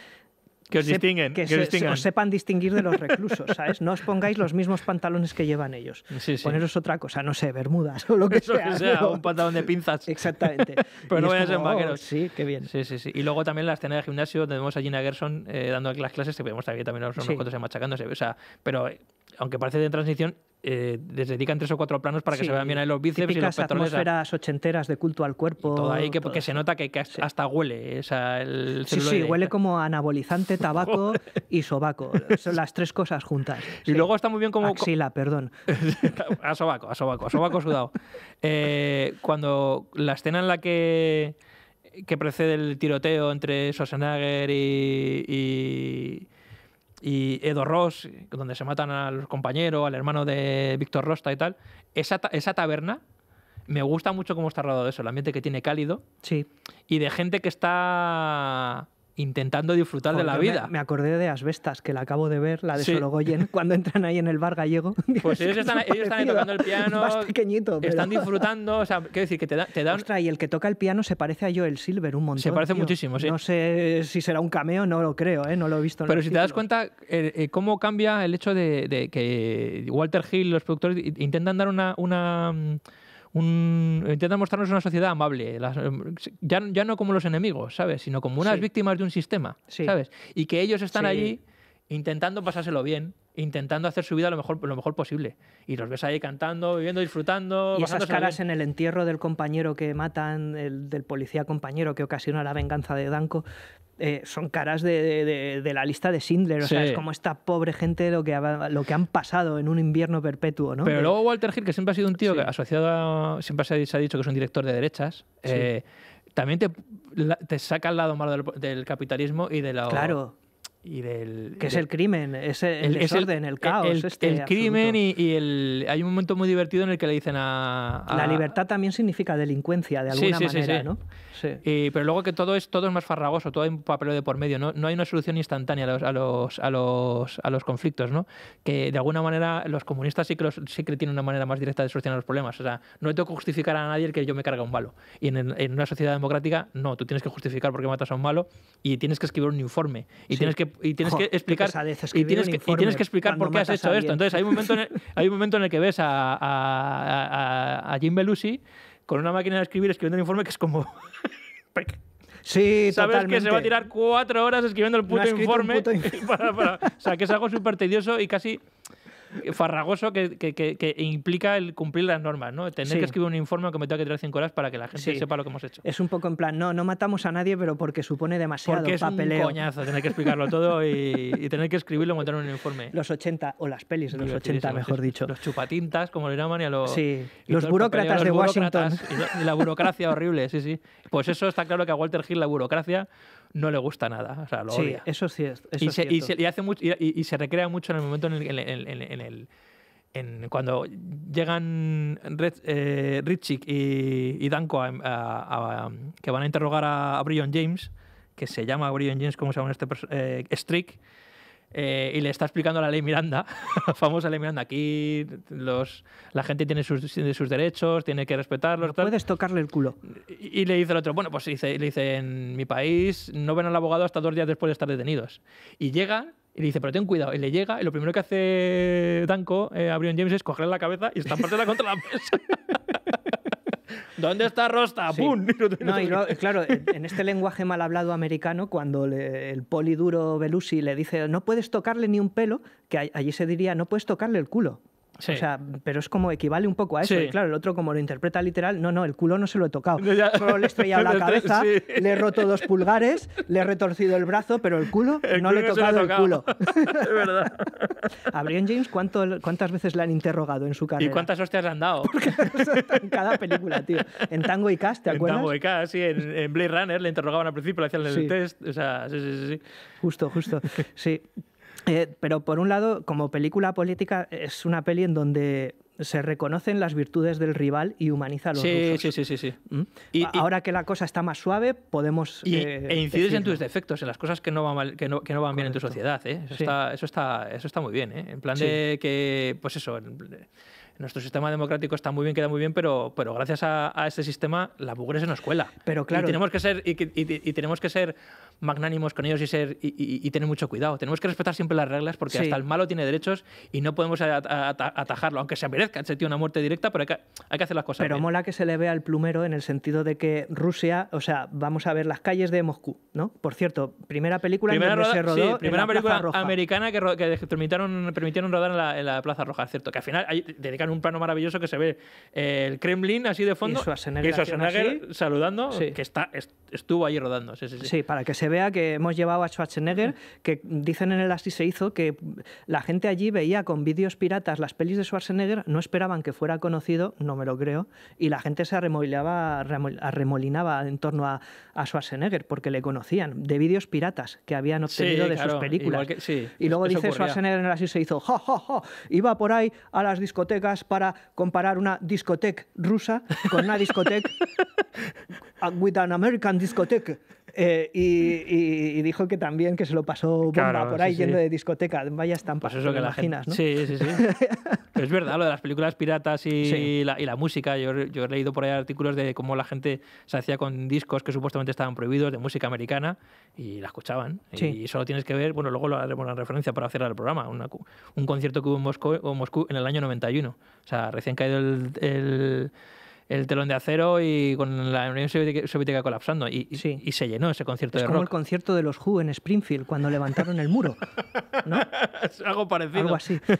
Que os distinguen, Que, que se- os distingan. os sepan distinguir de los reclusos, ¿sabes? No os pongáis los mismos pantalones que llevan ellos. Sí, sí. Poneros otra cosa, no sé, bermudas o lo que Eso sea. que sea, un pantalón de pinzas. Exactamente. Pero Y no vayas en como, oh, vaqueros. sí, qué bien. Sí, sí, sí. Y luego también la escena de gimnasio donde vemos a Gina Gerson eh, dando las clases, que vemos también, también unos Sí. cuantos machacándose. O sea, pero eh, aunque parece de transición, eh, les dedican tres o cuatro planos para que Sí, se vean bien ahí los bíceps y los atmósferas ochenteras de culto al cuerpo. Todo ahí que, todo que se nota que, que hasta huele. O sea, el Sí, sí, huele como anabolizante, tabaco y sobaco. Son las tres cosas juntas. Y Sí. luego está muy bien como... Axila, perdón. a sobaco, a sobaco, a sobaco sudado. Eh, cuando la escena en la que, que precede el tiroteo entre Schwarzenegger y, y, y Edo Ross, donde se matan al compañero, al hermano de Víctor Rosta y tal, esa, ta- esa taberna me gusta mucho cómo está rodado eso, el ambiente que tiene cálido Sí. y de gente que está intentando disfrutar de la vida. Me, acordé de Asbestas, que la acabo de ver, la de Sí. Sorogoyen, cuando entran ahí en el bar gallego. Pues Es ellos están, es ellos están ahí tocando el piano, Más pequeñito. pero- están disfrutando, o sea, quiero decir que te da, te da un- Ostras, y el que toca el piano se parece a Joel Silver un montón. Se parece tío. muchísimo, sí. No sé si será un cameo, no lo creo, ¿eh? no lo he visto. en Pero si te das cuenta eh, eh, cómo cambia el hecho de, de que Walter Hill, los productores, intentan dar una... una mm, un- intentan mostrarnos una sociedad amable, las- ya, ya no como los enemigos, ¿sabes? Sino como unas Sí. víctimas de un sistema, Sí. ¿sabes? Y que ellos están Sí. allí intentando pasárselo bien intentando hacer su vida lo mejor, lo mejor posible. Y los ves ahí cantando, viviendo, disfrutando. Y esas caras bien. en el entierro del compañero que matan, el, del policía compañero que ocasiona la venganza de Danko, eh, son caras de, de- la lista de Schindler. O sea, Sí. es como esta pobre gente lo que, ha- lo que han pasado en un invierno perpetuo, ¿no? Pero De- luego Walter Hill, que siempre ha sido un tío Sí. que asociado a, siempre se ha, se ha dicho que es un director de derechas, eh, también te, te saca el lado malo del, del capitalismo y de la Claro, y del que es de- el crimen, es el, el- es desorden, el, caos. el, este el crimen y, y el hay un momento muy divertido en el que le dicen a, a- La libertad también significa delincuencia, de alguna sí, sí, manera, sí. ¿no? Sí. Y- pero luego que todo es todo es más farragoso, todo hay un papeleo de por medio, no, no hay una solución instantánea a los, a los, a los, a los conflictos, ¿no? Que de alguna manera los comunistas sí que, los- sí que tienen una manera más directa de solucionar los problemas. O sea, no tengo que justificar a nadie el que yo me cargue a un malo. Y en, en una sociedad democrática, no, tú tienes que justificar por qué matas a un malo y tienes que escribir un informe. Y Sí. tienes que, y tienes Jo, que explicar. Y tienes, que, y tienes que explicar por qué has hecho esto. Entonces hay un momento en el, hay un momento en el que ves a, a, a- a Jim Belushi con una máquina de escribir escribiendo un informe que es como. Sí, Sabes totalmente. que se va a tirar cuatro horas escribiendo el puto informe. puto inf- para- para- o sea, que es algo súper tedioso y casi farragoso que, que- que- que implica el cumplir las normas, ¿no? Tener Sí. que escribir un informe que me tenga que tirar cinco horas para que la gente Sí. sepa lo que hemos hecho. Es un poco en plan, no, no matamos a nadie, pero porque supone demasiado Porque es papeleo. un coñazo tener que explicarlo todo y, y tener que escribirlo y montar un informe. Los 80, o las pelis de los 80, Divertidísimo, mejor dicho. Los chupatintas, como le llaman, y a los. Sí, y los burócratas papeleo, de los Washington. burócratas y la burocracia horrible, sí, sí. Pues eso está claro que a Walter Hill la burocracia no le gusta nada. O sea, lo Sí, odia. eso sí es. Eso y, es se, y, cierto. se- y hace mucho, y, se recrea mucho en el momento en el, en, en- en- en el- en cuando llegan Red, eh, y, y Danko a- a- a- que van a interrogar a, Brion James que se llama Brion James como se llama este eh, Strick eh, y le está explicando la ley Miranda, la famosa ley Miranda. Aquí los, la gente tiene sus, tiene sus derechos, tiene que respetarlos. No tal. puedes tocarle el culo. Y y le dice el otro, bueno, pues dice, le dice, en mi país no ven al abogado hasta dos días después de estar detenidos. Y llega y le dice, pero ten cuidado. Y le llega y lo primero que hace Danko eh, a Brion James es cogerle la cabeza y estampársela contra la mesa. ¿Dónde está Rosta? Sí. ¡Pum! No, y luego, claro, en este lenguaje mal hablado americano, cuando le- el poliduro Belushi le dice no puedes tocarle ni un pelo, que allí se diría no puedes tocarle el culo. Sí. O sea, pero es como equivale un poco a eso. Sí. Y claro, el otro como lo interpreta literal, no, no, el culo no se lo he tocado. Ya. Solo le he estrellado la cabeza, Sí. le he roto dos pulgares, le he retorcido el brazo, pero el culo El no culo le he tocado el culo. es verdad. A Brian James, ¿cuánto- ¿cuántas veces le han interrogado en su ¿Y carrera? cuántas hostias le han dado? en cada película, tío. En Tango y Cash, ¿te En acuerdas? Tango y Cash, sí, en, en Blade Runner le interrogaban al principio, le hacían el test. O sea, sí, sí, sí. Justo, justo. Sí. Eh, pero por un lado, como película política, es una peli en donde se reconocen las virtudes del rival y humaniza a los Sí, rusos. sí, sí, sí, sí. ¿Mm? Y- Ahora que la cosa está más suave, podemos. Y, eh, e incides en tus defectos, en las cosas que no van, mal- que no, que no van bien en tu sociedad. ¿eh? Eso, Sí. está, eso, está, eso está muy bien. ¿eh? En plan Sí. de que, pues eso, en- nuestro sistema democrático está muy bien, queda muy bien, pero, pero gracias a, a este sistema la mugre se nos cuela. Pero claro- Y tenemos que ser, y, y- y tenemos que ser magnánimos con ellos y, ser, y, tener mucho cuidado. Tenemos que respetar siempre las reglas porque Sí. hasta el malo tiene derechos y no podemos atajarlo, aunque se merezca ese tío una muerte directa, pero hay que, hay que hacer las cosas Pero bien. mola que se le vea al plumero en el sentido de que Rusia, o sea, vamos a ver las calles de Moscú, ¿no? Por cierto, primera película Primera, en donde roda- se rodó sí, en primera Plaza película Roja. americana que, ro- que permitieron, permitieron rodar en la, en la Plaza Roja, es cierto. Que al final hay- dedican un plano maravilloso que se ve eh, el Kremlin así de fondo Schwarzenegger Schwarzenegger saludando, Sí. que está, est- estuvo allí rodando. Sí, sí, sí. Sí, para que se vea que hemos llevado a Schwarzenegger, que dicen en el Así se hizo que la gente allí veía con vídeos piratas las pelis de Schwarzenegger, no esperaban que fuera conocido, no me lo creo, y la gente se arremolinaba, arremol- arremolinaba en torno a, a Schwarzenegger porque le conocían, de vídeos piratas que habían obtenido Sí, de claro, sus películas. igual que- sí, y luego dice ocurría. Schwarzenegger en el Así se hizo, ja, ja, ja, iba por ahí a las discotecas para comparar una discoteca rusa con una discoteca with an American discotheque. Eh, y, y- dijo que también que se lo pasó bomba Claro, por ahí sí, yendo sí. de discoteca. Vaya estampa, Pues eso que la gente. imaginas, ¿no? Sí, sí, sí. Es verdad, lo de las películas piratas y, Sí. la, y la música. Yo, yo he leído por ahí artículos de cómo la gente se hacía con discos que supuestamente estaban prohibidos de música americana y la escuchaban. Y solo tienes que ver, bueno, luego lo haremos una referencia para cerrar el programa, una un concierto que hubo en Moscú, o Moscú en el año 91. O sea, recién caído el, el, el telón de acero y con la Unión Soviética, colapsando. Y, Sí. y se llenó ese concierto Es de como el concierto de los Who en Springfield cuando levantaron el muro. ¿no? Es algo parecido. Algo así.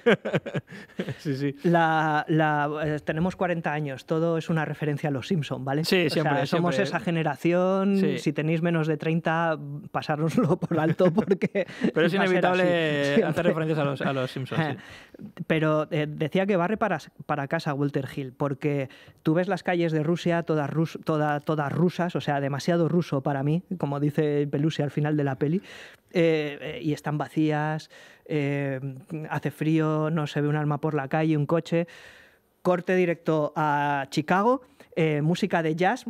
Sí, sí. La, la- eh, tenemos 40 años, todo es una referencia a los Simpson, ¿vale? Sí, O sea, siempre, somos siempre. esa generación. Sí. Si tenéis menos de 30, pasárnoslo por alto porque. Pero es inevitable así, hacer referencias a los, a los Simpsons. Pero eh, decía que barre para, para casa Walter Hill, porque tú ves las calles de Rusia todas, rus- toda- todas rusas, o sea, demasiado ruso para mí, como dice Pelusi al final de la peli, eh, eh, y están vacías, eh, hace frío, no se ve un alma por la calle, un coche. Corte directo a Chicago, música de jazz.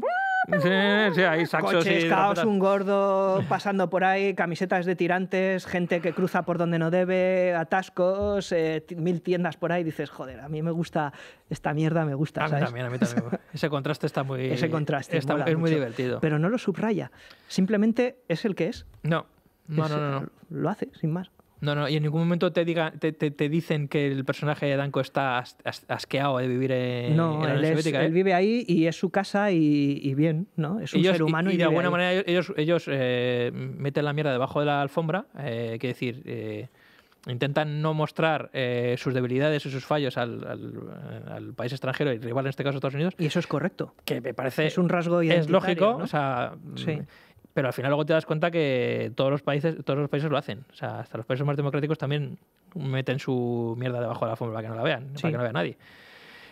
Sí, sí, hay saxos Coches, y caos, un gordo pasando por ahí, camisetas de tirantes, gente que cruza por donde no debe, atascos, eh, mil tiendas por ahí. Dices, joder, a mí me gusta esta mierda, me gusta, A mí ¿sabes? también, a mí también. Ese contraste está muy. Ese contraste está- es muy divertido. Pero no lo subraya. Simplemente es el que es. No, no, Es- no, no, no. Lo hace, sin más. No, no, y en ningún momento te, diga, te, te, te dicen que el personaje de Danko está as- as- asqueado de vivir en, no, en la él, Unión es- Soviética. ¿eh? él vive ahí y es su casa y, y bien, ¿no? Es un ellos, ser humano y, y, de alguna ahí. manera ellos, ellos eh, meten la mierda debajo de la alfombra, eh, quiere decir, eh, intentan no mostrar eh, sus debilidades y sus fallos al, al- al país extranjero y rival en este caso Estados Unidos, Y eso es correcto. que me parece Es un rasgo es lógico, ¿no? o sea, Sí. Pero al final luego te das cuenta que todos los países todos los países lo hacen, o sea, hasta los países más democráticos también meten su mierda debajo de la alfombra para que no la vean, Sí. para que no la vea nadie.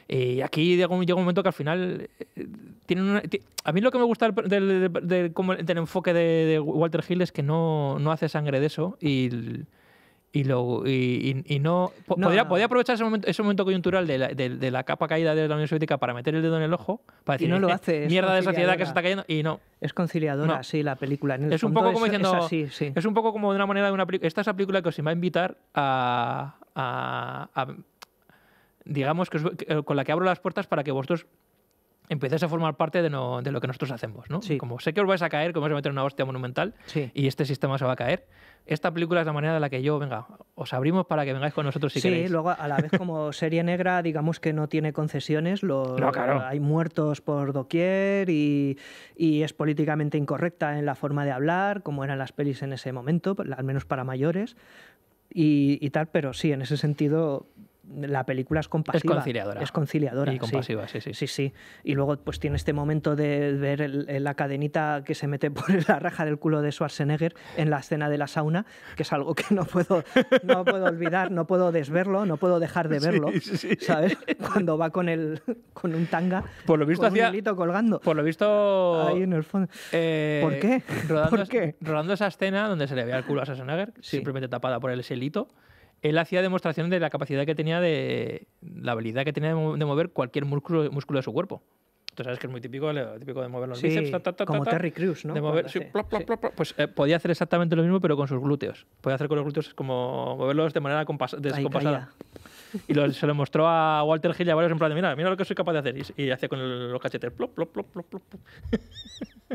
Y aquí llega un, momento que al final eh, tienen una- a mí lo que me gusta del, del- del- del- enfoque de, de Walter Hill es que no, no hace sangre de eso y y, lo, y, y- y no, po- No, podría, no. podría aprovechar ese momento, ese momento coyuntural de la, de, de la capa caída de la Unión Soviética para meter el dedo en el ojo para Y decir no lo "Eh, hace, es mierda de sociedad que se conciliadora". está cayendo y no Es conciliadora, sí, la película. En el es un poco como es- diciendo Es así, sí. es un poco como de una manera de una película esta es la película que os iba a invitar a, a- a- digamos que, os- que- con la que abro las puertas para que vosotros empecéis a formar parte de, no- de lo que nosotros hacemos ¿no? Sí. como sé que os vais a caer que os vais a meter una hostia monumental Sí. y este sistema se va a caer esta película es la manera de la que yo venga os abrimos para que vengáis con nosotros si sí, queréis luego a la vez como serie negra, digamos que no tiene concesiones, lo- No, claro. hay muertos por doquier y, y es políticamente incorrecta en la forma de hablar, como eran las pelis en ese momento, al menos para mayores, y, y tal, pero sí, en ese sentido la película es compasiva. conciliadora. Es conciliadora. y compasiva sí sí, Sí, sí. Y luego pues tiene este momento de ver el- el- la cadenita que se mete por la raja del culo de Schwarzenegger en la escena de la sauna, que es algo que no puedo, no puedo olvidar, no puedo desverlo, no puedo dejar de verlo, Sí, sí. ¿sabes? Cuando va con, el, con un tanga, por lo visto con un hacía hilito colgando. por lo visto Ahí en el fondo. Eh, ¿Por qué? Rodando, ¿Por es- qué? rodando esa escena donde se le veía el culo a Schwarzenegger, simplemente tapada por el selito, él hacía demostración de la capacidad que tenía de. la habilidad que tenía de, mo- de mover cualquier músculo, músculo de su cuerpo. Tú sabes que es muy típico, lo típico de mover los Sí, bíceps, ta, ta, ta, como Terry Crews, ¿no? de mover, sí, plop, plop, plop. Pues eh, podía hacer exactamente lo mismo, pero con sus glúteos. Podía hacer con los glúteos como moverlos de manera descompasada. Y lo- se lo mostró a Walter Hill y a varios en plan de, mira, mira lo que soy capaz de hacer. Y, y hacía con el- los cachetes, plop, plop, plop, plop, plop.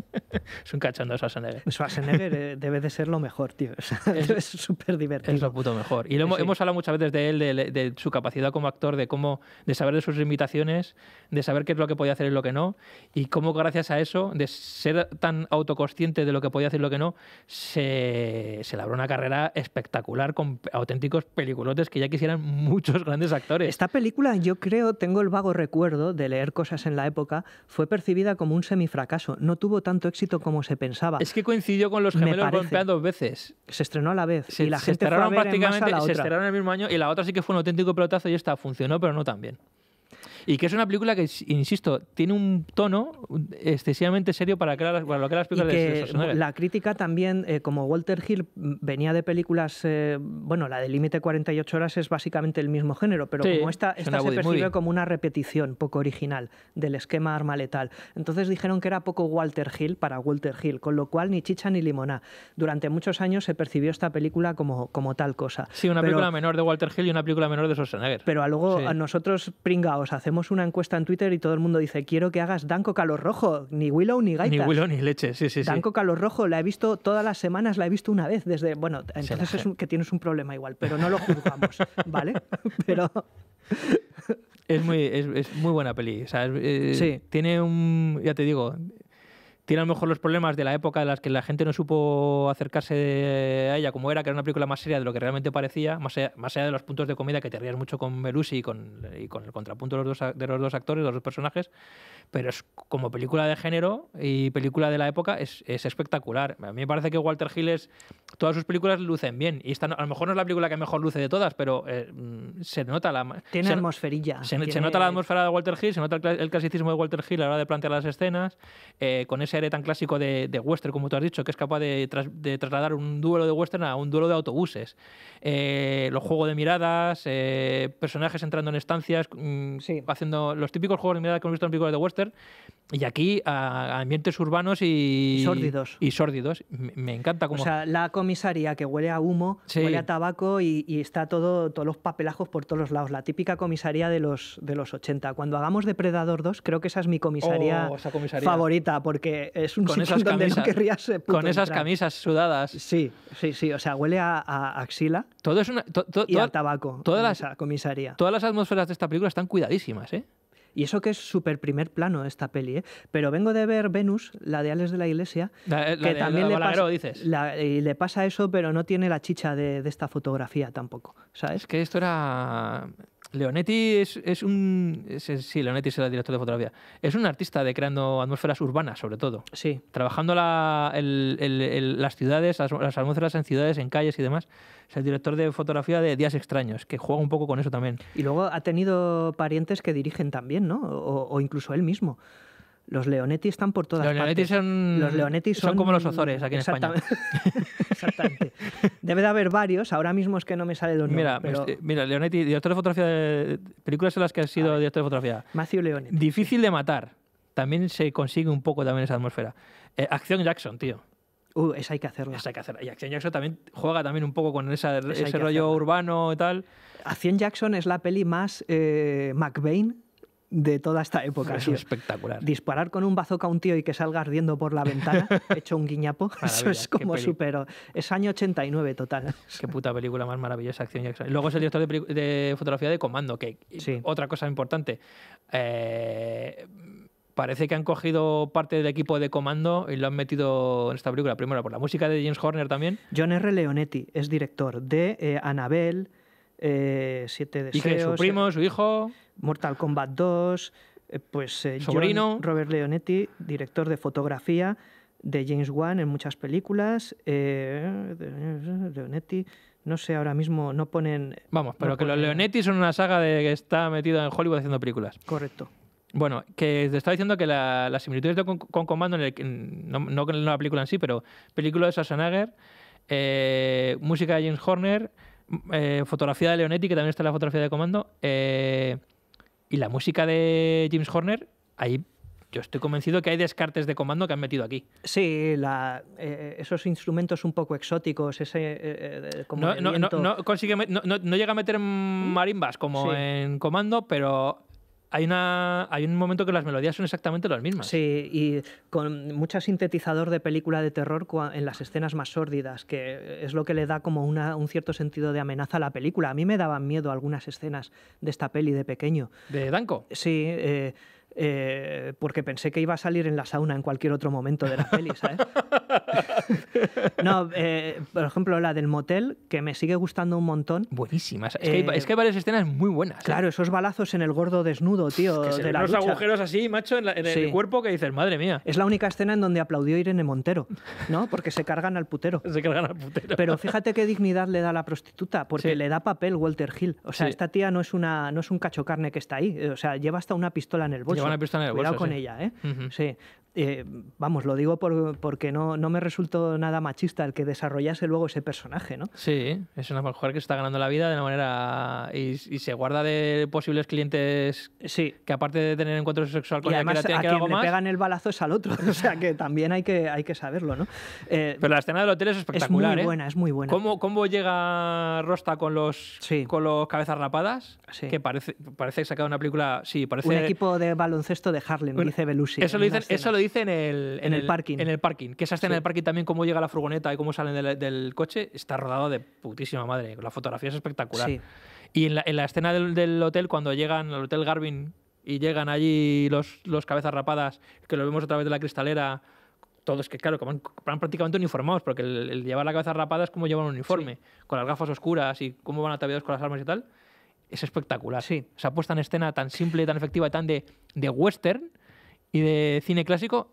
es un cachondo Schwarzenegger. Schwarzenegger eh, debe de ser lo mejor, tío. O sea, es súper divertido. Es lo puto mejor. Y lo hemos, Sí. hemos hablado muchas veces de él, de, de su capacidad como actor, de cómo, de saber de sus limitaciones, de saber qué es lo que podía hacer y lo que no, y cómo gracias a eso, de ser tan autoconsciente de lo que podía hacer y lo que no, se, se labró una carrera espectacular con auténticos peliculotes que ya quisieran muchos grandes actores. Esta película, yo creo, tengo el vago recuerdo de leer cosas en la época, fue percibida como un semifracaso. No tuvo tanto éxito como se pensaba. Es que coincidió con los Me gemelos golpeando dos veces. Se estrenó a la vez Se, y la se gente fue a estrenaron ver en masa prácticamente, la se estrenaron el mismo año y la otra sí que fue un auténtico pelotazo y esta funcionó, pero no tan bien. Y que es una película que, insisto, tiene un tono excesivamente serio para, lo que las Y películas de que Schwarzenegger. la crítica también, eh, como Walter Hill venía de películas, eh, bueno, la de Límite 48 horas es básicamente el mismo género, pero Sí, como esta, es esta se percibe movie. como una repetición poco original del esquema arma letal. Entonces dijeron que era poco Walter Hill para Walter Hill, con lo cual ni chicha ni limoná. Durante muchos años se percibió esta película como, como tal cosa. Sí, una Pero- película menor de Walter Hill y una película menor de Schwarzenegger. Pero a luego Sí. a nosotros, pringaos, hacemos una encuesta en Twitter y todo el mundo dice, quiero que hagas Danco Calor Rojo, ni Willow ni Gaitas. ni Willow ni leche, sí, sí, sí. Danco Calor Rojo la he visto todas las semanas, la he visto una vez desde, bueno, entonces es un- que tienes un problema igual, pero no lo juzgamos, ¿vale? Pero Es muy, es, es muy buena peli. O sea, es- eh, Sí. Tiene un. Ya te digo. Tiene a lo mejor los problemas de la época en las que la gente no supo acercarse a ella como era, que era una película más seria de lo que realmente parecía, más allá, más allá de los puntos de comedia que te rías mucho con Belushi y con, y con el contrapunto de los, dos, de los dos actores, de los dos personajes, pero es como película de género y película de la época es, es espectacular. A mí me parece que Walter Hill es, todas sus películas lucen bien y esta no- a lo mejor no es la película que mejor luce de todas, pero eh, mm, se nota la Tiene se- atmosferilla. se, se tiene- nota la atmósfera de Walter Hill, se nota el, el clasicismo de Walter Hill a la hora de plantear las escenas, eh, con ese tan clásico de, de western, como tú has dicho, que es capaz de, tras- de trasladar un duelo de western a un duelo de autobuses. Eh, los juegos de miradas, eh, personajes entrando en estancias, mm, Sí. haciendo los típicos juegos de miradas que hemos visto en películas de western, y aquí a, a ambientes urbanos y, Y sórdidos. Y sórdidos. Me, me encanta O como... sea, la comisaría que huele a humo, Sí. huele a tabaco y, y está todo, todos los papelajos por todos los lados. La típica comisaría de los, de los 80. Cuando hagamos Depredador 2, creo que esa es mi comisaría, Oh, esa comisaría. favorita, porque es un Con esas donde camisas- no querrías puto con esas entrar. camisas sudadas. Sí, sí, sí. O sea, huele a, a axila Todo es una... to- to- y toda- a tabaco todas las- esa comisaría. Todas las atmósferas de esta película están cuidadísimas, ¿eh? Y eso que es súper primer plano esta peli, ¿eh? Pero vengo de ver Venus, la de Alex de la Iglesia, La, la que de- también la le pasa, dices. la- y le pasa eso, pero no tiene la chicha de, de esta fotografía tampoco, ¿sabes? Es que esto era... Leonetti es, es un... es- sí, Leonetti es el director de fotografía. Es un artista de creando atmósferas urbanas, sobre todo. Sí, Trabajando la- el- el- el- las ciudades, las, las atmósferas en ciudades, en calles y demás. Es el director de fotografía de Días Extraños, que juega un poco con eso también. y luego ha tenido parientes que dirigen también, ¿no? O, o incluso él mismo. Los Leonetti están por todas Los partes. son, Los Leonetti son, como los Ozores aquí en España. Exactamente. Debe de haber varios, ahora mismo es que no me sale los nombres, Mira, pero este- mira, Leonetti, director de fotografía de películas en las que ha sido director de fotografía. Matthew Leonetti. Difícil de matar. También se consigue un poco también esa atmósfera. Eh, Acción Jackson, tío. Uh, esa hay que hacerla. Esa hay que hacer. Y Acción Jackson también juega también un poco con esa- ese rollo hacerla. urbano y tal. Acción Jackson es la peli más eh, McBain de toda esta época. Es espectacular. Disparar con un bazooka a un tío y que salga ardiendo por la ventana, hecho un guiñapo, eso es como súper... Es año 89 total. Qué puta película más maravillosa, Acción. Y luego es el director de fotografía de Comando, que Sí. otra cosa importante. eh, parece que han cogido parte del equipo de Comando y lo han metido en esta película. Primero por la música de James Horner también. John R. Leonetti es director de eh, Annabelle, eh, Siete Y que Deseos, su primo, su hijo. Mortal Kombat 2, eh, pues eh, John Sobrino. Robert Leonetti, director de fotografía de James Wan en muchas películas. eh, Leonetti, no sé, ahora mismo no ponen... Vamos, pero no que los Leonetti son una saga de que está metido en Hollywood haciendo películas. Correcto. Bueno, que te estaba diciendo que la- las similitudes de con, con Comando, en el, en- no, no con la película en sí, pero película de Schwarzenegger, eh, música de James Horner, eh, fotografía de Leonetti, que también está en la fotografía de Comando, eh, y la música de James Horner, ahí yo estoy convencido que hay descartes de Comando que han metido aquí. Sí, la, eh, esos instrumentos un poco exóticos, ese eh, como No, de no, no, viento. no consigue, no, llega a meter marimbas como Sí. en Comando, pero hay, una, hay un momento que las melodías son exactamente las mismas. Sí, y con mucho sintetizador de película de terror en las escenas más sórdidas, que es lo que le da como una- un cierto sentido de amenaza a la película. A mí me daban miedo algunas escenas de esta peli de pequeño. De Danko. Sí, eh, eh, porque pensé que iba a salir en la sauna en cualquier otro momento de la peli, ¿sabes? no, eh, por ejemplo, la del motel, que me sigue gustando un montón. Buenísimas. Es, que hay, Eh, es que hay varias escenas muy buenas. Claro, esos balazos en el gordo desnudo, tío, que se de ven la unos ducha. agujeros así, macho, en, la- en Sí. el cuerpo que dices, madre mía. Es la única escena en donde aplaudió Irene Montero, ¿no? Porque se cargan al putero. Se cargan al putero. Pero fíjate qué dignidad le da a la prostituta, porque Sí. le da papel Walter Hill. O sea, Sí. esta tía no es, una, no es un cacho carne que está ahí. O sea, lleva hasta una pistola en el bolso. Lleva una pistola en el Cuidado bolso, con sí. ella, ¿eh? Ujú. Sí. Eh, vamos, lo digo por- porque no, no me resultó nada machista el que desarrollase luego ese personaje, ¿no? Sí, es una mujer que se está ganando la vida de una manera. Y, y se guarda de posibles clientes Sí. que, aparte de tener encuentro sexual con Y además quiera- a tienen que quien algo le más. pegan el balazo es al otro. O sea, que también hay que, hay que saberlo, ¿no? Eh, Pero la escena del hotel es es espectacular. muy ¿eh? buena, es muy buena. ¿Cómo, cómo llega Rosta con los, Sí. con los cabezas rapadas? Sí. Que parece, parece sacado de una película. Sí, parece. Un equipo de baloncesto de Harlem, Un- dice Belushi. eso, en lo dicen, eso lo dice en el, En el parking. En el parking. Que esa escena Sí. del parking también cómo llega la furgoneta y cómo salen del, del coche, está rodado de putísima madre. La fotografía es espectacular. Sí. Y en la, en la escena del, del hotel, cuando llegan al Hotel Garvin y llegan allí los, los cabezas rapadas, que lo vemos otra vez de la cristalera, todos que, claro, que van, van prácticamente uniformados, porque el, el llevar la cabeza rapada es como llevar un uniforme, con las gafas oscuras y cómo van ataviados con las armas y tal. Es espectacular. Sí. Esa puesta en escena tan simple, tan efectiva y tan de, de western y de cine clásico,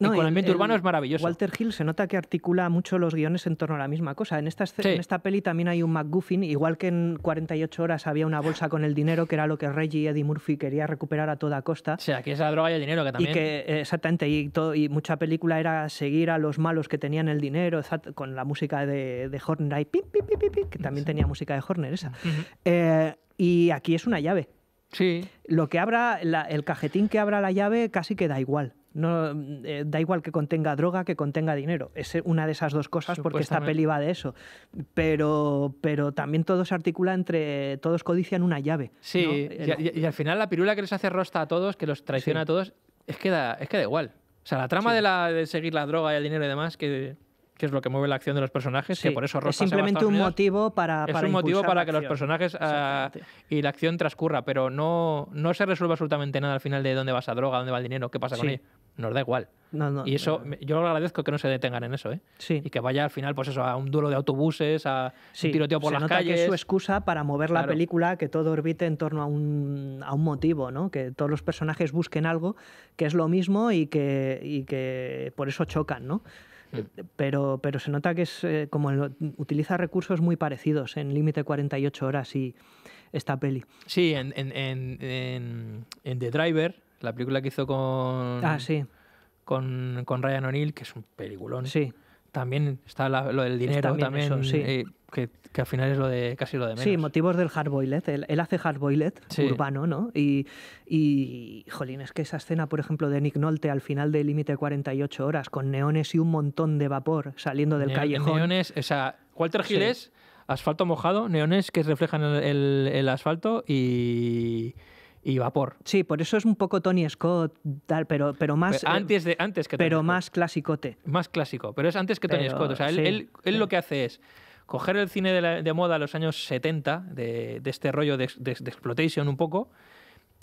No, y con el- ambiente el urbano es maravilloso. Walter Hill se nota que articula mucho los guiones en torno a la misma cosa. En esta, Sí. en esta peli también hay un MacGuffin, igual que en 48 horas había una bolsa con el dinero, que era lo que Reggie y Eddie Murphy quería recuperar a toda costa. O sea, que esa droga y el dinero que también... Y que, exactamente, y, todo, y mucha película era seguir a los malos que tenían el dinero, con la música de, de Horner ahí, pi, pi, pi, pi, pi, que también tenía música de Horner esa. Eh, y aquí es una llave. Sí, Lo que abra, la- el cajetín que abra la llave casi que da igual. No, eh, da igual que contenga droga, que contenga dinero. Es una de esas dos cosas porque esta peli va de eso. Pero, pero también todo se articula entre. Todos codician una llave. Sí, ¿no? y, El- y- y al final la pirula que les hace rosta a todos, que los traiciona Sí. a todos, es que da, es que da igual. O sea, la trama Sí. de, la, de seguir la droga y el dinero y demás, que, que es lo que mueve la acción de los personajes, que sí, por eso es va a simplemente un Unidos. motivo para. Es para un motivo para la que los personajes Exactamente. y la acción transcurra, pero no, no se resuelve absolutamente nada al final de dónde va esa droga, dónde va el dinero, qué pasa con Sí. ella. Nos da igual. No, no, y eso, no, yo lo agradezco que no se detengan en eso, ¿eh? Sí. Y que vaya al final, pues eso, a un duelo de autobuses, a Sí, un tiroteo por se las nota calles. que es su excusa para mover la Claro. película, que todo orbite en torno a un, a un motivo, ¿no? Que todos los personajes busquen algo que es lo mismo y que, y que por eso chocan, ¿no? Mm. Pero, pero se nota que es eh, como el- utiliza recursos muy parecidos en Límite 48 horas y esta peli. Sí, en, en, en, en- en The Driver, la película que hizo con, Ah, sí, con, con Ryan O'Neill, que es un peliculón. sí. También está la- lo del dinero, también también, eso, sí. eh, que, que al final es lo de casi lo de menos. Sí, motivos del hardboiled. Él, él hace hardboiled Sí. urbano, ¿no? Y, y, jolín, es que esa escena, por ejemplo, de Nick Nolte al final de Límite 48 horas, con neones y un montón de vapor saliendo del Ne- callejón. Neones, o sea, Walter Hill Sí. es asfalto mojado, neones que reflejan el, el- el asfalto y, y vapor. Sí, por eso es un poco Tony Scott, tal, pero, pero más. Pero eh, antes, de, antes que Tony pero Scott. más clasicote. más clásico, pero es antes que Tony Pero, Scott. O sea, él, sí, él- él sí. lo que hace es coger el cine de, la- de moda de los años 70, de, de este rollo de, de- de exploitation un poco,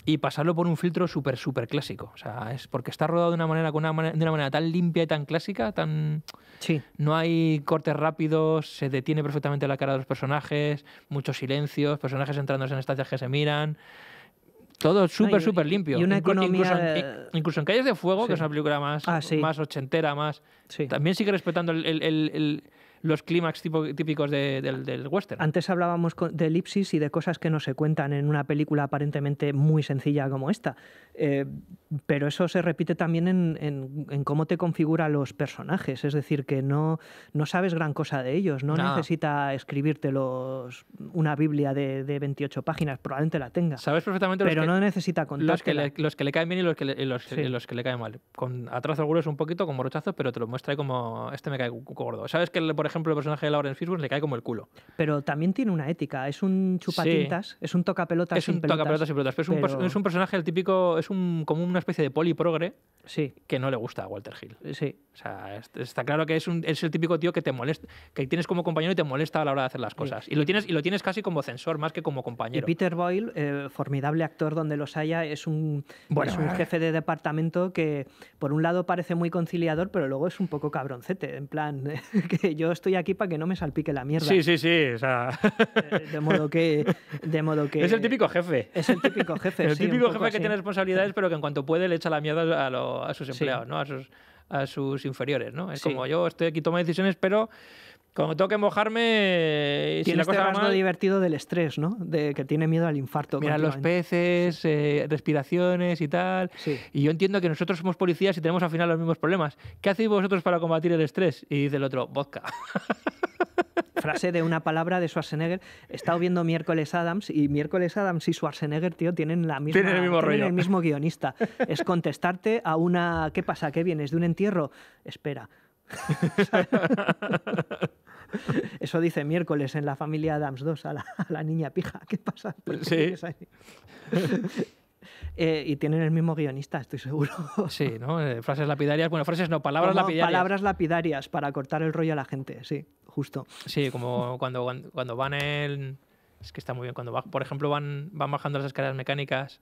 y pasarlo por un filtro súper, súper clásico. O sea, es porque está rodado de una manera, con una mane- de una manera tan limpia y tan clásica, tan... Sí, No hay cortes rápidos, se detiene perfectamente la cara de los personajes, muchos silencios, personajes entrándose en estancias que se miran. Todo súper, súper limpio. y una Inclu- economía incluso, incluso en Calles de Fuego, Sí. que es una película más, Ah, sí. más ochentera, más... sí. También sigue respetando el- el- el- el- los clímax típicos de- del, del western. Antes hablábamos de elipsis y de cosas que no se cuentan en una película aparentemente muy sencilla como esta. Eh, pero eso se repite también en, en- en cómo te configura los personajes. Es decir, que no, no sabes gran cosa de ellos. No Nada. necesita escribírtelos una Biblia de, de 28 páginas. Probablemente la tenga. Sabes perfectamente Pero los, no que, necesita los, que le, los que le caen bien y los que le, los, Sí. los que le caen mal. Con a trazo grueso un poquito, como rechazo, pero te lo muestra ahí como este me cae gordo. Sabes que, por ejemplo, el personaje de Lawrence Fishburne le cae como el culo. Pero también tiene una ética. Es un chupatintas, es un tocapelotas es sin un pelotas. tocapelotas y pelotas, pero es, un, es un personaje el típico, es un, como una especie de poli progre Sí, que no le gusta a Walter Hill. sí. O sea, es- está claro que es, un, es el típico tío que te molesta, que tienes como compañero y te molesta a la hora de hacer las cosas. Y lo tienes, y lo tienes casi como censor más que como Y compañero. Peter Boyle, eh, formidable actor donde los haya, es un, Bueno, es un jefe de departamento que por un lado parece muy conciliador, pero luego es un poco cabroncete, en plan, que yo estoy aquí para que no me salpique la mierda. Sí, sí, sí. O sea, De modo que... De modo que es el típico jefe. Es el típico jefe, el sí, típico jefe que tiene responsabilidades, pero que en cuanto puede le echa la mierda a, lo- a sus Sí. empleados, ¿no? A sus, a sus inferiores, ¿no? Es Sí. como yo estoy aquí tomo decisiones, pero cuando tengo que mojarme, si Tiene la este rasgo divertido del estrés, ¿no? De que tiene miedo al infarto. miran los peces, eh, respiraciones y tal. Sí. Y yo entiendo que nosotros somos policías y tenemos al final los mismos problemas. ¿Qué hacéis vosotros para combatir el estrés? Y dice el otro, vodka. frase de una palabra de Schwarzenegger. He estado viendo Miércoles Adams y Miércoles Adams y Schwarzenegger, tío, tienen la misma Tienen el mismo tienen rollo. el mismo guionista. Es contestarte a una ¿qué pasa? ¿Qué vienes de un entierro? Espera. Eso dice miércoles en la familia Adams 2 a la, a la niña pija. ¿Qué pasa? ¿Por qué Sí. eh, y tienen el mismo guionista, estoy seguro. Sí, ¿no? Eh, frases lapidarias. Bueno, frases no, palabras Como lapidarias. Palabras lapidarias para cortar el rollo a la gente, sí, justo. Sí, como cuando, cuando, van en... Es que está muy bien. Cuando, va- por ejemplo, van, van bajando las escaleras mecánicas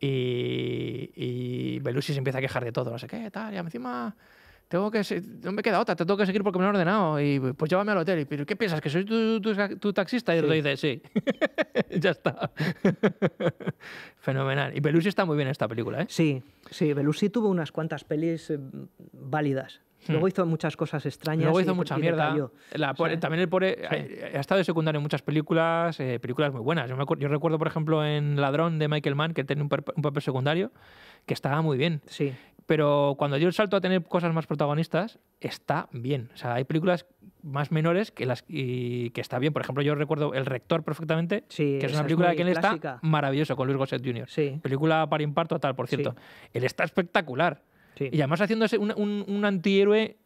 y, y Belushi se empieza a quejar de todo. No sé qué, tal. Y encima tengo que... No me queda otra. Te tengo que seguir porque me lo han ordenado. Y pues llévame al hotel. Y, ¿Pero qué piensas? ¿Que soy tu, tu- tu taxista? Y el otro dice, sí. ya está. Fenomenal. Y Belushi está muy bien en esta película, ¿eh? Sí, sí, Belushi tuvo unas cuantas pelis eh, válidas. Luego hizo muchas cosas extrañas. Hmm. Luego y- hizo mucha y mierda. La Sí. También el pobre ha, ha estado de secundario en muchas películas, eh, películas muy buenas. Yo, me yo recuerdo, por ejemplo, en Ladrón de Michael Mann, que tenía un, un papel secundario, que estaba muy bien. Sí, Pero cuando dio el salto a tener cosas más protagonistas, está bien. O sea, hay películas más menores que las y que está bien. Por ejemplo, yo recuerdo El Rector perfectamente, Sí, que es una película que él clásica. está maravilloso con Luis Gosset Jr. sí, Película para impar total, por cierto. Él está espectacular. Y además haciéndose un, un, un antihéroe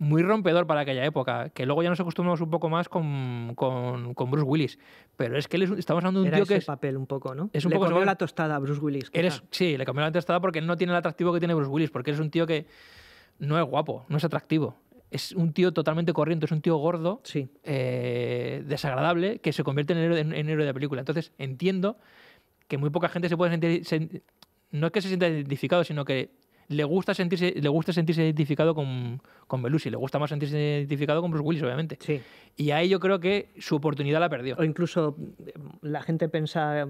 muy rompedor para aquella época, que luego ya nos acostumbramos un poco más con, con, con Bruce Willis. Pero es que él es, estamos hablando de un Era tío ese que es... papel un poco, ¿no? es un Le poco ese- la tostada a Bruce Willis. él quizá. es- sí, le cambió la testada porque no tiene el atractivo que tiene Bruce Willis, porque es un tío que no es guapo, no es atractivo. Es un tío totalmente corriente, es un tío gordo, Sí, eh, desagradable, que se convierte en héroe, en- en héroe de película. Entonces entiendo que muy poca gente se puede sentir... sen- no es que se sienta identificado, sino que le gusta sentirse, le gusta sentirse identificado con, con Belushi, le gusta más sentirse identificado con Bruce Willis, obviamente. sí. Y ahí yo creo que su oportunidad la perdió. O incluso eh, la gente pensa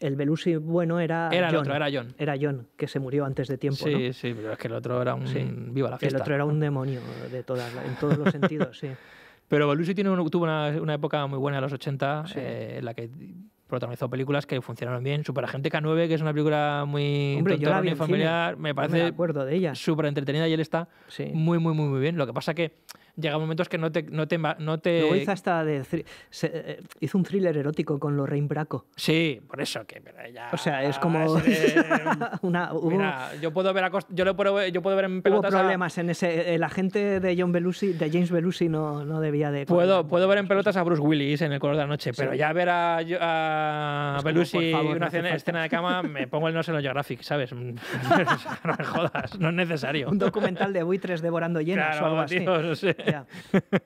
el Belushi bueno era Era el John. otro, era John. Era John, que se murió antes de tiempo, Sí, ¿no? sí, pero es que el otro era un Sí. viva la fiesta. El otro era un demonio de todas, en todos los sentidos, sí. Pero Belushi tiene un- tuvo una, una época muy buena en los 80, Sí. eh, en la que protagonizó películas que funcionaron bien. Superagente K9, que es una película muy Hombre, yo la vi familiar, cine, me no parece acuerdo de ella. súper entretenida y él está Sí. muy, muy, muy, muy bien. Lo que pasa que llega momentos que no te... No te, no te Luego hizo hasta de se- eh, hizo un thriller erótico con Lorraine Bracco. Sí, por eso que ya- O sea, es como es, eh, una hubo, mira, yo puedo ver a yo lo puedo yo puedo ver en hubo pelotas a- problemas en ese el agente de John Belushi, de James Belushi no, no debía de Puedo, puedo ver en pelotas a Bruce Willis en El color de la noche, pero ya ver a, a Belushi favor, no una escena, escena de cama, me pongo el National Geographic, ¿sabes? no me jodas, no es necesario. un documental de buitres devorando llenas o algo así. tío, no sé. Ya.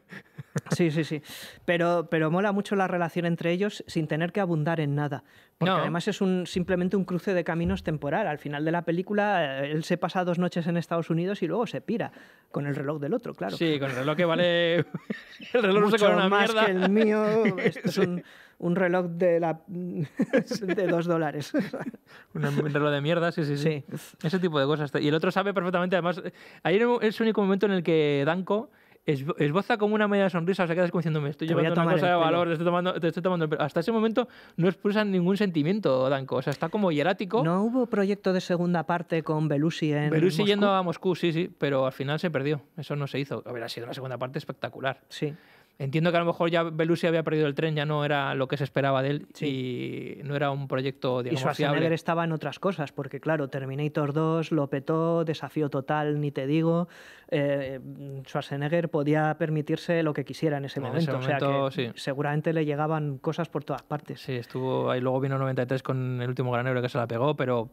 Sí, sí, sí. Pero, pero mola mucho la relación entre ellos sin tener que abundar en nada. Porque No. además es un, simplemente un cruce de caminos temporal. Al final de la película, eh, él se pasa dos noches en Estados Unidos y luego se pira con el reloj del otro, claro. Sí, con el reloj que vale. el reloj no se Mucho una más mierda. que el mío. Esto es un, un reloj de, la, de dos dólares. Un reloj de mierda, sí, sí, sí. Sí. Ese tipo de cosas. Y el otro sabe perfectamente, además. Ahí es el único momento en el que Danko esbo- esboza como una media sonrisa, o sea, quedas como diciendo, me estoy Te llevando una cosa de valor, te estoy tomando, te estoy tomando el pelo. Hasta ese momento no expresan ningún sentimiento, Danko. O sea, está como hierático. ¿No hubo proyecto de segunda parte con Belushi en Belushi Moscú? yendo a Moscú, sí, sí, pero al final se perdió. Eso no se hizo. Hubiera sido una segunda parte espectacular. Sí. Entiendo que a lo mejor ya Belushi había perdido el tren, ya no era lo que se esperaba de él Sí. y no era un proyecto, Y digamos, Schwarzenegger fiable. estaba en otras cosas, porque claro, Terminator 2 lo petó, desafío total, ni te digo. Eh, Schwarzenegger podía permitirse lo que quisiera en ese En momento. ese o sea que sí. seguramente le llegaban cosas por todas partes. Sí, estuvo ahí. Luego vino 93 con el último gran héroe que se la pegó, pero.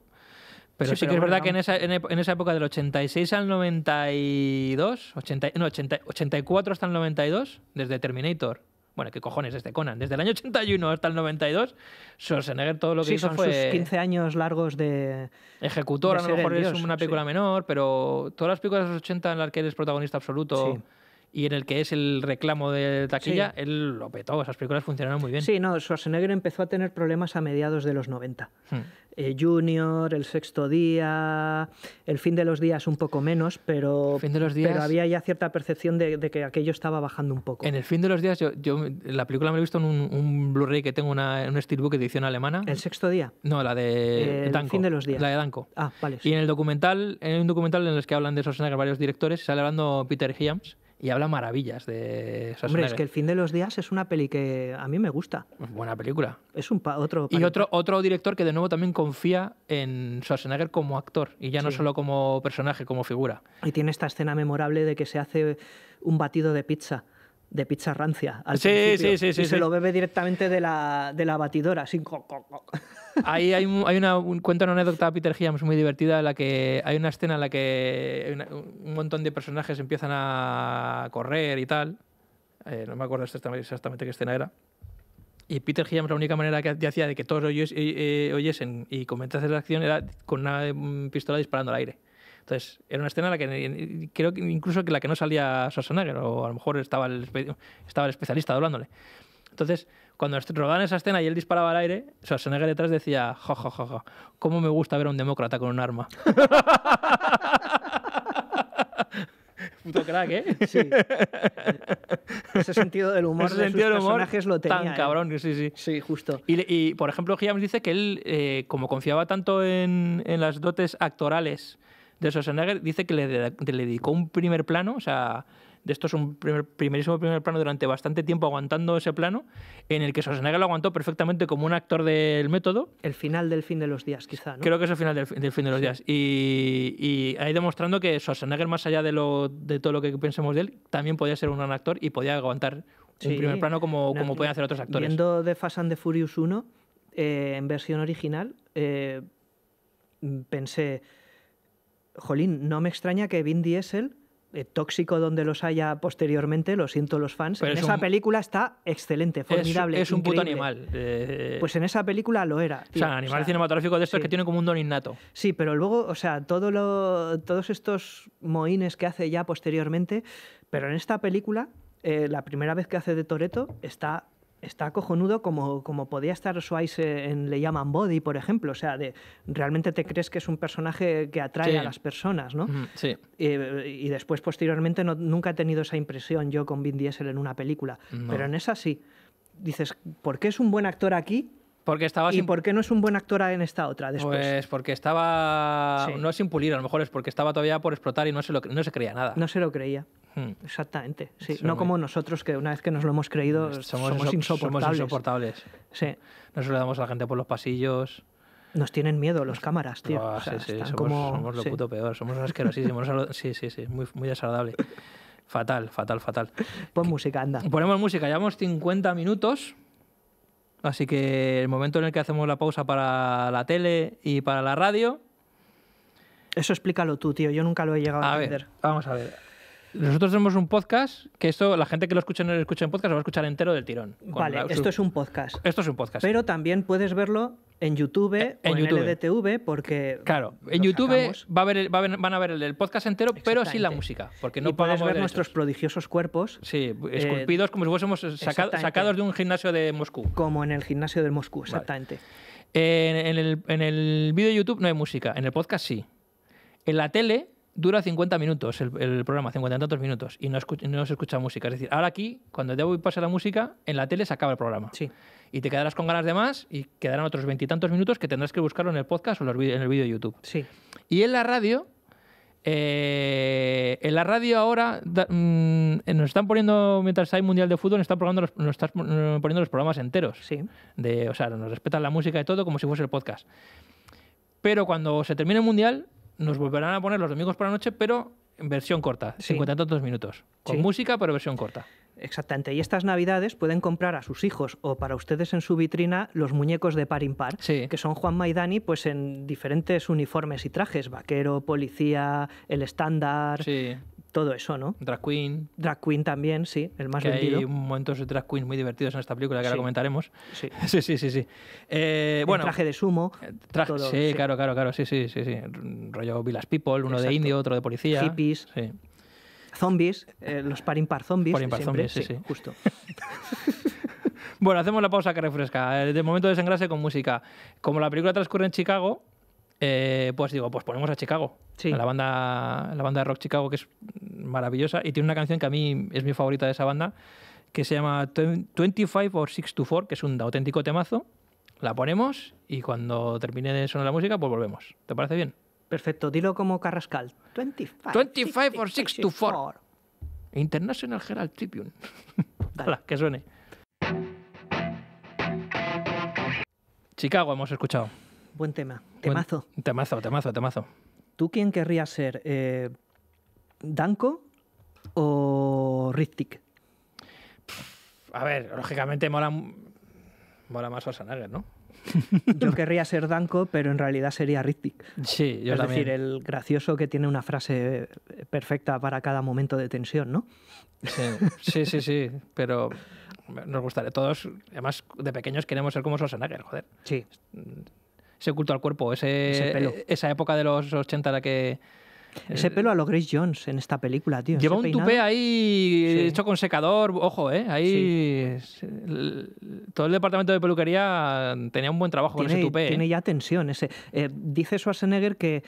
Pero sí, Sí, que es verdad que en esa, en, esa época del 86 al 92, 80, no, 80 84 hasta el 92, desde Terminator, bueno, qué cojones, desde Conan, desde el año 81 hasta el 92, Schwarzenegger todo lo que sí, hizo son fue sus 15 años largos de... ejecutor, de a lo mejor es dios, una sí. película menor, pero todas las películas de los 80 en las que eres protagonista absoluto Sí. Y en el que es el reclamo de taquilla, Sí. él lo petó, esas películas funcionaron muy bien. Sí, no, Schwarzenegger empezó a tener problemas a mediados de los 90. Hmm. Eh, Junior, El Sexto Día, El Fin de los Días un poco menos, pero, Fin de los días- pero había ya cierta percepción de, de que aquello estaba bajando un poco. En el fin de los días, yo, yo la película me la he visto en un, un Blu-ray que tengo una, en un Steelbook edición alemana. ¿El Sexto Día? No, la de El Danko. fin de los días. La de Danko. Ah, vale. Y sí. en el documental, en un documental en el que hablan de Schwarzenegger varios directores, sale hablando Peter Hyams y habla maravillas de Schwarzenegger. Hombre, es que El Fin de los Días es una peli que a mí me gusta. Buena película. Es un pa- otro... Y otro, otro director que de nuevo también confía en Schwarzenegger como actor y ya no Sí. solo como personaje, como figura. Y tiene esta escena memorable de que se hace un batido de pizza. De pizza rancia. Al Sí, principio, sí, sí, sí, Y se lo bebe directamente de la, de la batidora. Así. co- co- co. Ahí hay, hay una, un, cuenta una anécdota a Peter Hyams muy divertida en la que hay una escena en la que una- un montón de personajes empiezan a correr y tal. Eh, no me acuerdo exactamente, qué escena era. Y Peter Hyams la única manera que hacía de que todos oyes- eh, eh, oyesen y comentasen la acción era con una mm, pistola disparando al aire. Entonces, era una escena en la que creo que incluso que la que no salía Schwarzenegger, o a lo mejor estaba el, estaba el especialista doblándole. Entonces, cuando rodaban esa escena y él disparaba al aire, Schwarzenegger detrás decía, ja, ja, ja, ja, cómo me gusta ver a un demócrata con un arma. Puto crack, ¿eh? Sí. Ese sentido del humor Ese de sentido sus del humor personajes lo tenía. tan ¿eh? cabrón, sí, sí. Sí, justo. Y, por ejemplo, Hyams dice que él, eh, como confiaba tanto en, en las dotes actorales de Schwarzenegger, dice que le, de- le dedicó un primer plano, o sea, de esto es un primer, primerísimo primer plano durante bastante tiempo aguantando ese plano, en el que Schwarzenegger lo aguantó perfectamente como un actor del método. El final del fin de los días, quizá, ¿no? Creo que es el final del, fi- del fin de los días. Y, y ahí demostrando que Schwarzenegger, más allá de, lo, de todo lo que pensemos de él, también podía ser un gran actor y podía aguantar Sí. un primer plano como, como pueden hacer otros actores. Viendo The Fast and the Furious 1, eh, en versión original, eh, pensé, jolín, no me extraña que Vin Diesel, eh, tóxico donde los haya posteriormente, lo siento los fans, Pero en es esa un- película está excelente, formidable. Es, un puto animal. eh, Pues en esa película lo era. o tío, sea, animal o sea, cinematográfico de estos sí. que tiene como un don innato. Sí, pero luego, o sea, todo lo, todos estos moines que hace ya posteriormente, pero en esta película, eh, la primera vez que hace de Toreto está, está cojonudo como, como podía estar Swayze en Le llaman Body, por ejemplo. O sea, de, realmente te crees que es un personaje que atrae Sí. a las personas, ¿no? Sí. Eh, y después, posteriormente, no- nunca he tenido esa impresión yo con Vin Diesel en una película. No. Pero en esa sí. Dices, ¿por qué es un buen actor aquí Porque estaba y sin, por qué no es un buen actor en esta otra después? Pues porque estaba. Sí. No sin pulir, a lo mejor es porque estaba todavía por explotar y no se, lo, no se creía nada. No se lo creía. Hmm. Exactamente, sí. Eso no como nosotros que una vez que nos lo hemos creído somos, inso- insoportables. somos insoportables. Sí. Nos saludamos a la gente por los pasillos. Nos tienen miedo los cámaras, tío. Buah, O sea, sí, sí, somos, como- somos lo sí. puto peor, somos asquerosísimos. Sí, sí, sí, muy, muy desagradable. Fatal, fatal, fatal. Pon música, anda. Ponemos música, llevamos 50 minutos. Así que el momento en el que hacemos la pausa para la tele y para la radio. Eso explícalo tú, tío. Yo nunca lo he llegado a, A entender. ver, vamos a ver. Nosotros tenemos un podcast que esto, la gente que lo escucha en, escucha en podcast lo va a escuchar entero del tirón. Vale, la- esto su- es un podcast. esto es un podcast. Pero también puedes verlo en YouTube Eh, en o en YouTube. LDTV porque Claro, lo en YouTube sacamos. va a ver el- va a ver- van a ver el, el podcast entero, pero sin la música. Porque no y puedes ver derechos. nuestros prodigiosos cuerpos Sí, esculpidos como si fuésemos saca- sacados de un gimnasio de Moscú. como en el gimnasio del Moscú, exactamente. En, en el, en el vídeo de YouTube no hay música, en el podcast sí. En la tele dura 50 minutos el, el programa, 50 y tantos minutos, y no, escu- no se escucha música. Es decir, ahora aquí, cuando ya voy pase la música, en la tele se acaba el programa. Sí. Y te quedarás con ganas de más y quedarán otros veintitantos minutos que tendrás que buscarlo en el podcast o en el vídeo de YouTube. Sí. Y en la radio, eh, en la radio ahora da- mm, nos están poniendo, mientras hay Mundial de Fútbol, nos están, poniendo los, nos están poniendo los programas enteros. Sí. De, o sea, nos respetan la música y todo como si fuese el podcast. Pero cuando se termine el Mundial, nos volverán a poner los domingos por la noche, pero en versión corta, Sí. 50 y tantos minutos. Con Sí. música, pero versión corta. Exactamente. Y estas navidades pueden comprar a sus hijos o para ustedes en su vitrina los muñecos de par impar, Sí. que son Juan Maidani pues en diferentes uniformes y trajes, vaquero, policía, el estándar, Sí, todo eso, ¿no? Drag Queen. Drag Queen también, sí, el más que vendido. hay momentos de drag queen muy divertidos en esta película que ahora comentaremos. Sí. Sí, sí, sí, sí. Eh, El bueno, traje de sumo, Traje- todo, sí, sí. claro, claro, claro, sí, sí, sí, sí. Rollo Villas People, uno de indio, otro de policía. Hippies. Sí. zombies, eh, los par impar zombies. Par de impar siempre, zombies, sí, sí. Justo. Bueno, hacemos la pausa que refresca. Eh, De momento desengrase con música. Como la película transcurre en Chicago, eh, pues digo, pues ponemos a Chicago. Sí. A la banda, la banda de rock Chicago, que es maravillosa. Y tiene una canción que a mí es mi favorita de esa banda, que se llama 25 or 6 to 4, que es un auténtico temazo. La ponemos y cuando termine de sonar la música, pues volvemos. ¿Te parece bien? Perfecto, dilo como Carrascal. 25, 25 or 6 to 4. 4. International Herald Tribune. Dale. Que suene. Chicago hemos escuchado. Buen tema. Temazo. Temazo, temazo, temazo. ¿Tú quién querrías ser? Eh, ¿Danko o Riztik? A ver, lógicamente mola, mola más Schwarzenegger, ¿no? Yo querría ser Danko, pero en realidad sería Rittik. Sí, yo es también. decir, el gracioso que tiene una frase perfecta para cada momento de tensión, ¿no? Sí, sí, sí, sí, pero nos gustaría. Todos, además, de pequeños queremos ser como Schwarzenegger, joder. Sí. Ese culto al cuerpo, ese, Ese pelo. esa época de los 80 en la que Ese pelo a lo Grace Jones en esta película, tío. lleva un tupé ahí Sí. hecho con secador, ojo, ¿eh? Ahí el- todo el departamento de peluquería tenía un buen trabajo con ese tiene, tupé. ¿eh? tiene ya tensión. Ese. Eh, dice Schwarzenegger que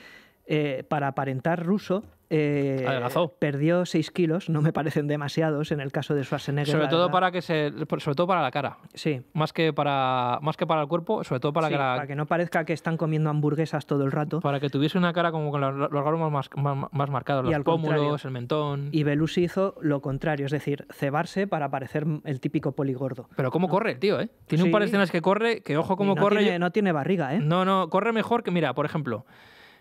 eh, para aparentar ruso eh, Adelgazó. perdió 6 kilos, no me parecen demasiados en el caso de Schwarzenegger. Sobre todo verdad. para que se, sobre todo para la cara, Sí. más que para más que para el cuerpo, sobre todo para sí, que la- para que no parezca que están comiendo hamburguesas todo el rato. para que tuviese una cara como con los, los órganos más, más, más marcados, Y los pómulos, el mentón. Y Belushi hizo lo contrario, es decir, cebarse para parecer el típico poligordo. Pero cómo corre el tío, ¿eh? Tiene un par de escenas que corre, que ojo cómo no corre. Tiene, no tiene barriga, ¿eh? No, no, corre mejor que, mira, por ejemplo,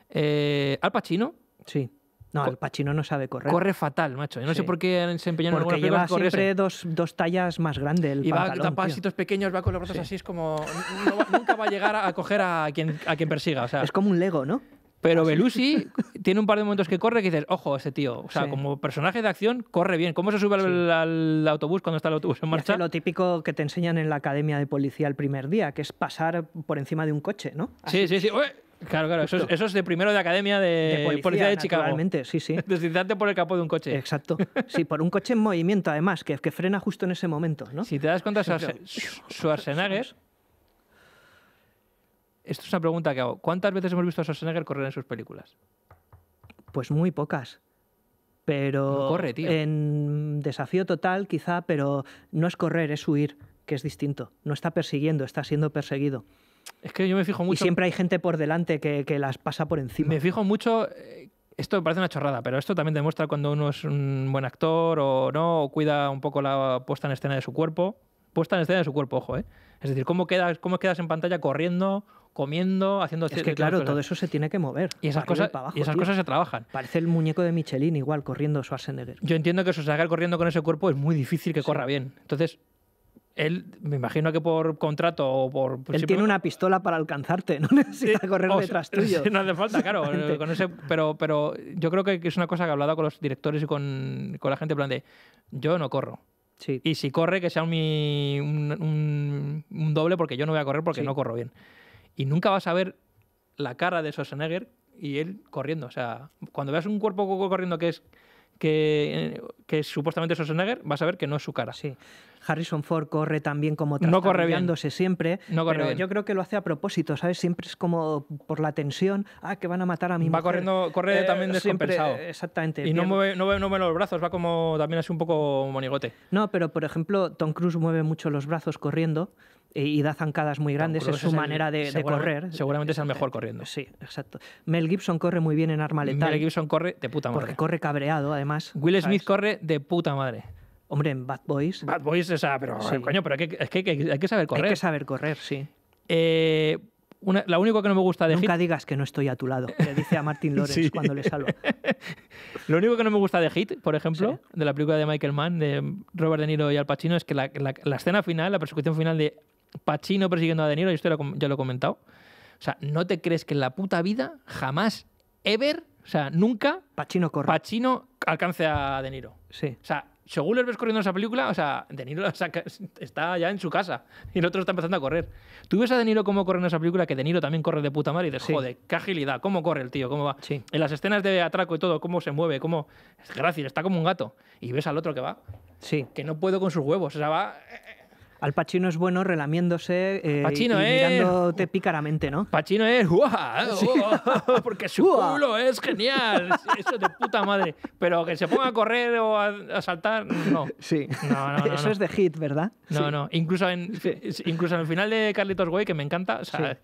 eh, Al Pacino Sí. No, el Pachino no sabe correr. corre fatal, macho. Yo no sé Sí. por qué se empeñan en porque lleva siempre dos, dos tallas más grande el Y va pantalón, tío. pasitos pequeños, va con los brazos así, es como. no va- nunca va a llegar a coger a quien, a quien persiga. O sea, Es como un Lego, ¿no? pero Belushi tiene un par de momentos que corre que dices, ojo, este tío. O sea, Sí. como personaje de acción, corre bien. ¿Cómo se sube al, al autobús cuando está el autobús en marcha? lo típico que te enseñan en la academia de policía el primer día, que es pasar por encima de un coche, ¿no? Sí, sí, sí. Ué, Claro, claro. Eso es, eso es de primero de academia de, De policía, de Chicago. naturalmente, sí, sí. Deslizarte por el capó de un coche. Exacto. Sí, por un coche en movimiento, además, que, que frena justo en ese momento, ¿no? Si te das cuenta, Sí, Schwarze- Schwarzenegger. Esto es una pregunta que hago. ¿Cuántas veces hemos visto a Schwarzenegger correr en sus películas? Pues muy pocas. Pero No corre, tío. en desafío total, quizá, pero no es correr, es huir, que es distinto. No está persiguiendo, está siendo perseguido. Es que yo me fijo Y mucho. siempre hay gente por delante que, que las pasa por encima. Me fijo mucho. eh, Esto me parece una chorrada, pero esto también demuestra cuando uno es un buen actor o no, o cuida un poco la puesta en escena de su cuerpo. Puesta en escena de su cuerpo, ojo, ¿eh? Es decir, cómo quedas, cómo quedas en pantalla corriendo, comiendo, haciendo Es que claro, todo eso se tiene que mover. Y esas, cosas, abajo, y esas tío. cosas se trabajan. Parece el muñeco de Michelin igual corriendo Schwarzenegger. Yo entiendo que Schwarzenegger corriendo con ese cuerpo es muy difícil que corra bien. Entonces, él, me imagino que por contrato o por... Él tiene una pistola para alcanzarte, no necesita Sí, correr o sea, detrás tuyo. No hace falta, claro. Con ese, pero, pero yo creo que es una cosa que he hablado con los directores y con, con la gente, en plan de, yo no corro. Sí, Y si corre, que sea un, mi- un, un- un doble, porque yo no voy a correr porque Sí. no corro bien. Y nunca vas a ver la cara de Schwarzenegger y él corriendo. O sea, cuando veas un cuerpo co- corriendo que es que, que es supuestamente Schwarzenegger, vas a ver que no es su cara. sí. Harrison Ford corre también como No corre bien. siempre, No corre pero bien. yo creo que lo hace a propósito, ¿sabes? Siempre es como por la tensión, ah, que van a matar a mi Va mujer. corriendo, corre Eh, también siempre, descompensado. eh, exactamente. y no mueve, no, mueve, no mueve los brazos, va como también así un poco monigote. No, pero por ejemplo, Tom Cruise mueve mucho los brazos corriendo eh, y da zancadas muy grandes, es su es el- manera de, correr. seguramente es el mejor corriendo. Sí, exacto. Mel Gibson corre muy bien en Arma Letal, Mel Gibson corre de puta madre. porque corre cabreado, además. Will Smith ¿sabes? corre de puta madre. Hombre, en Bad Boys Bad Boys, o sea, pero Sí. coño, pero hay que, es que hay que, saber correr. hay que saber correr, sí. Eh, una- la único que no me gusta de Nunca Hit, digas que no estoy a tu lado, le dice a Martin Lawrence Sí. cuando le salva. lo único que no me gusta de Hit, por ejemplo, Sí. de la película de Michael Mann, de Robert De Niro y Al Pacino, es que la, la- la escena final, la persecución final de Pacino persiguiendo a De Niro, y esto ya lo, ya lo he comentado. O sea, ¿no te crees que en la puta vida, jamás, ever, o sea, nunca, Pacino corre. Pacino alcance a De Niro? sí. O sea, según les ves corriendo en esa película, o sea, De Niro saca- está ya en su casa y el otro está empezando a correr. Tú ves a De Niro cómo corre en esa película, que De Niro también corre de puta madre y dices, Sí. joder, qué agilidad, cómo corre el tío, cómo va. Sí. En las escenas de atraco y todo, cómo se mueve, cómo... Es grácil, está como un gato. Y ves al otro que va, Sí. que no puedo con sus huevos, o sea, va... Al Pacino es bueno relamiéndose eh, Pacino, y eh. mirándote pícaramente, ¿no? Pachino es ¡guau! ¡guau! porque su culo es genial, eso de puta madre. Pero que se ponga a correr o a, a saltar, no. Sí. No, no, no, Eso es de hit, ¿verdad? No, Sí. no. Incluso en, incluso en el final de Carlitos Way, que me encanta, o sea, Sí.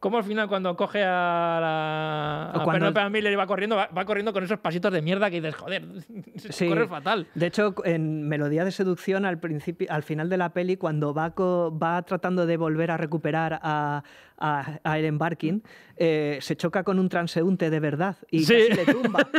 Como al final cuando coge a la a cuando- Penelope Miller y va corriendo, va, va corriendo con esos pasitos de mierda que dices, joder, Sí. corre fatal. De hecho, en Melodía de Seducción, al, principio, al final de la peli, cuando va, va tratando de volver a recuperar a, a, a Ellen Barkin, eh, se choca con un transeúnte de verdad y Sí. casi le tumba.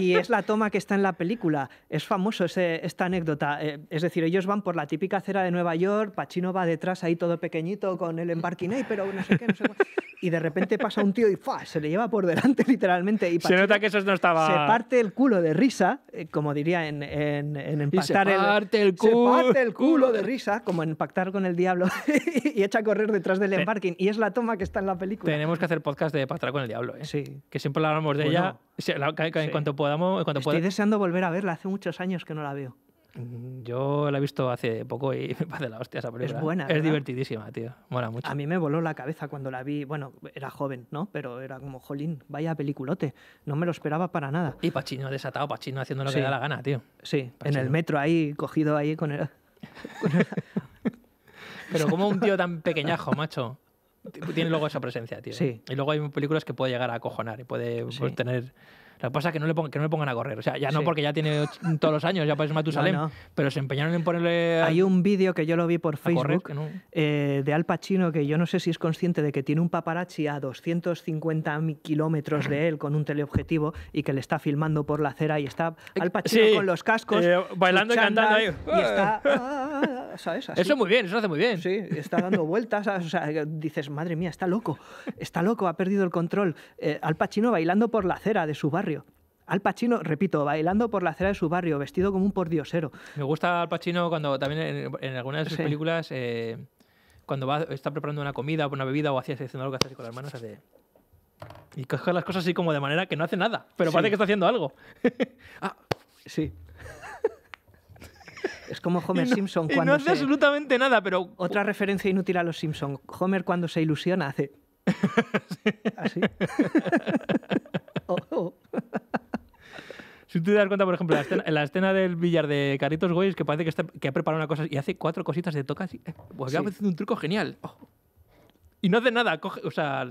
Y es la toma que está en la película. Es famoso ese- esta anécdota. Eh, es decir, ellos van por la típica acera de Nueva York, Pacino va detrás ahí todo pequeñito con el Barkin, "Ey, pero no sé qué, no sé cuál". Y de repente pasa un tío y ¡fua! se le lleva por delante literalmente. Y Se nota que eso no estaba. se parte el culo de risa, eh, como diría en, en, en Y se Impactar parte el Se culo. parte el culo de risa, como en Pactar con el Diablo, y echa a correr detrás del Te- embarking. Y es la toma que está en la película. Tenemos que hacer podcast de Pactar con el Diablo, ¿eh? Sí. Que siempre la hablamos de Bueno, ella. La- En sí. cuanto podamos, en cuanto Estoy pueda. deseando volver a verla. Hace muchos años que no la veo. Mm, Yo la he visto hace poco y me parece la hostia esa película. buena, Es ¿verdad? divertidísima, tío. Mola mucho. A mí me voló la cabeza cuando la vi. Bueno, era joven, ¿no? Pero era como, jolín, vaya peliculote. No me lo esperaba para nada. Y Pachino desatado, Pachino haciendo lo Sí. que le da la gana, tío. Sí, en el metro ahí, cogido ahí con el... Pero como un tío tan pequeñajo, macho, tiene luego esa presencia, tío. Sí. Y luego hay películas que puede llegar a acojonar y puede pues, Sí. tener... Lo que pasa es que no le, pon- que no le pongan a correr. O sea, ya no Sí. porque ya tiene todos los años, ya parece Matusalem, No, no. pero se empeñaron en ponerle a, Hay un vídeo que yo lo vi por correr. Facebook no- eh, de Al Pacino que yo no sé si es consciente de que tiene un paparazzi a 250 mi- kilómetros de él con un teleobjetivo y que le está filmando por la acera y está Al Pacino Sí, con los cascos eh, bailando y cantando ahí. y está ah, ¿sabes? Así. Eso muy bien, eso lo hace muy bien. Sí, está dando vueltas, o sea, dices, madre mía, está loco, está loco, ha perdido el control. Eh, Al Pacino bailando por la acera de su barrio. Al Pacino, repito, bailando por la acera de su barrio, vestido como un pordiosero. Me gusta Al Pacino cuando también en, en algunas de sus Sí. películas, eh, cuando va, está preparando una comida o una bebida o hacía haciendo algo que hace así con las manos, hace... Y coge las cosas así como de manera que no hace nada, pero Sí. parece que está haciendo algo. Sí. es como Homer no, Simpson y cuando no hace se... absolutamente nada, pero... Otra referencia inútil a los Simpson. Homer cuando se ilusiona hace... Así. Si tú te das cuenta, por ejemplo, la escena, en la escena del billar de Caritos Goyes, que parece que, está, que ha preparado una cosa y hace cuatro cositas de toca así. eh, Pues ha haciendo un truco genial. Oh. Y no hace nada, coge, o sea,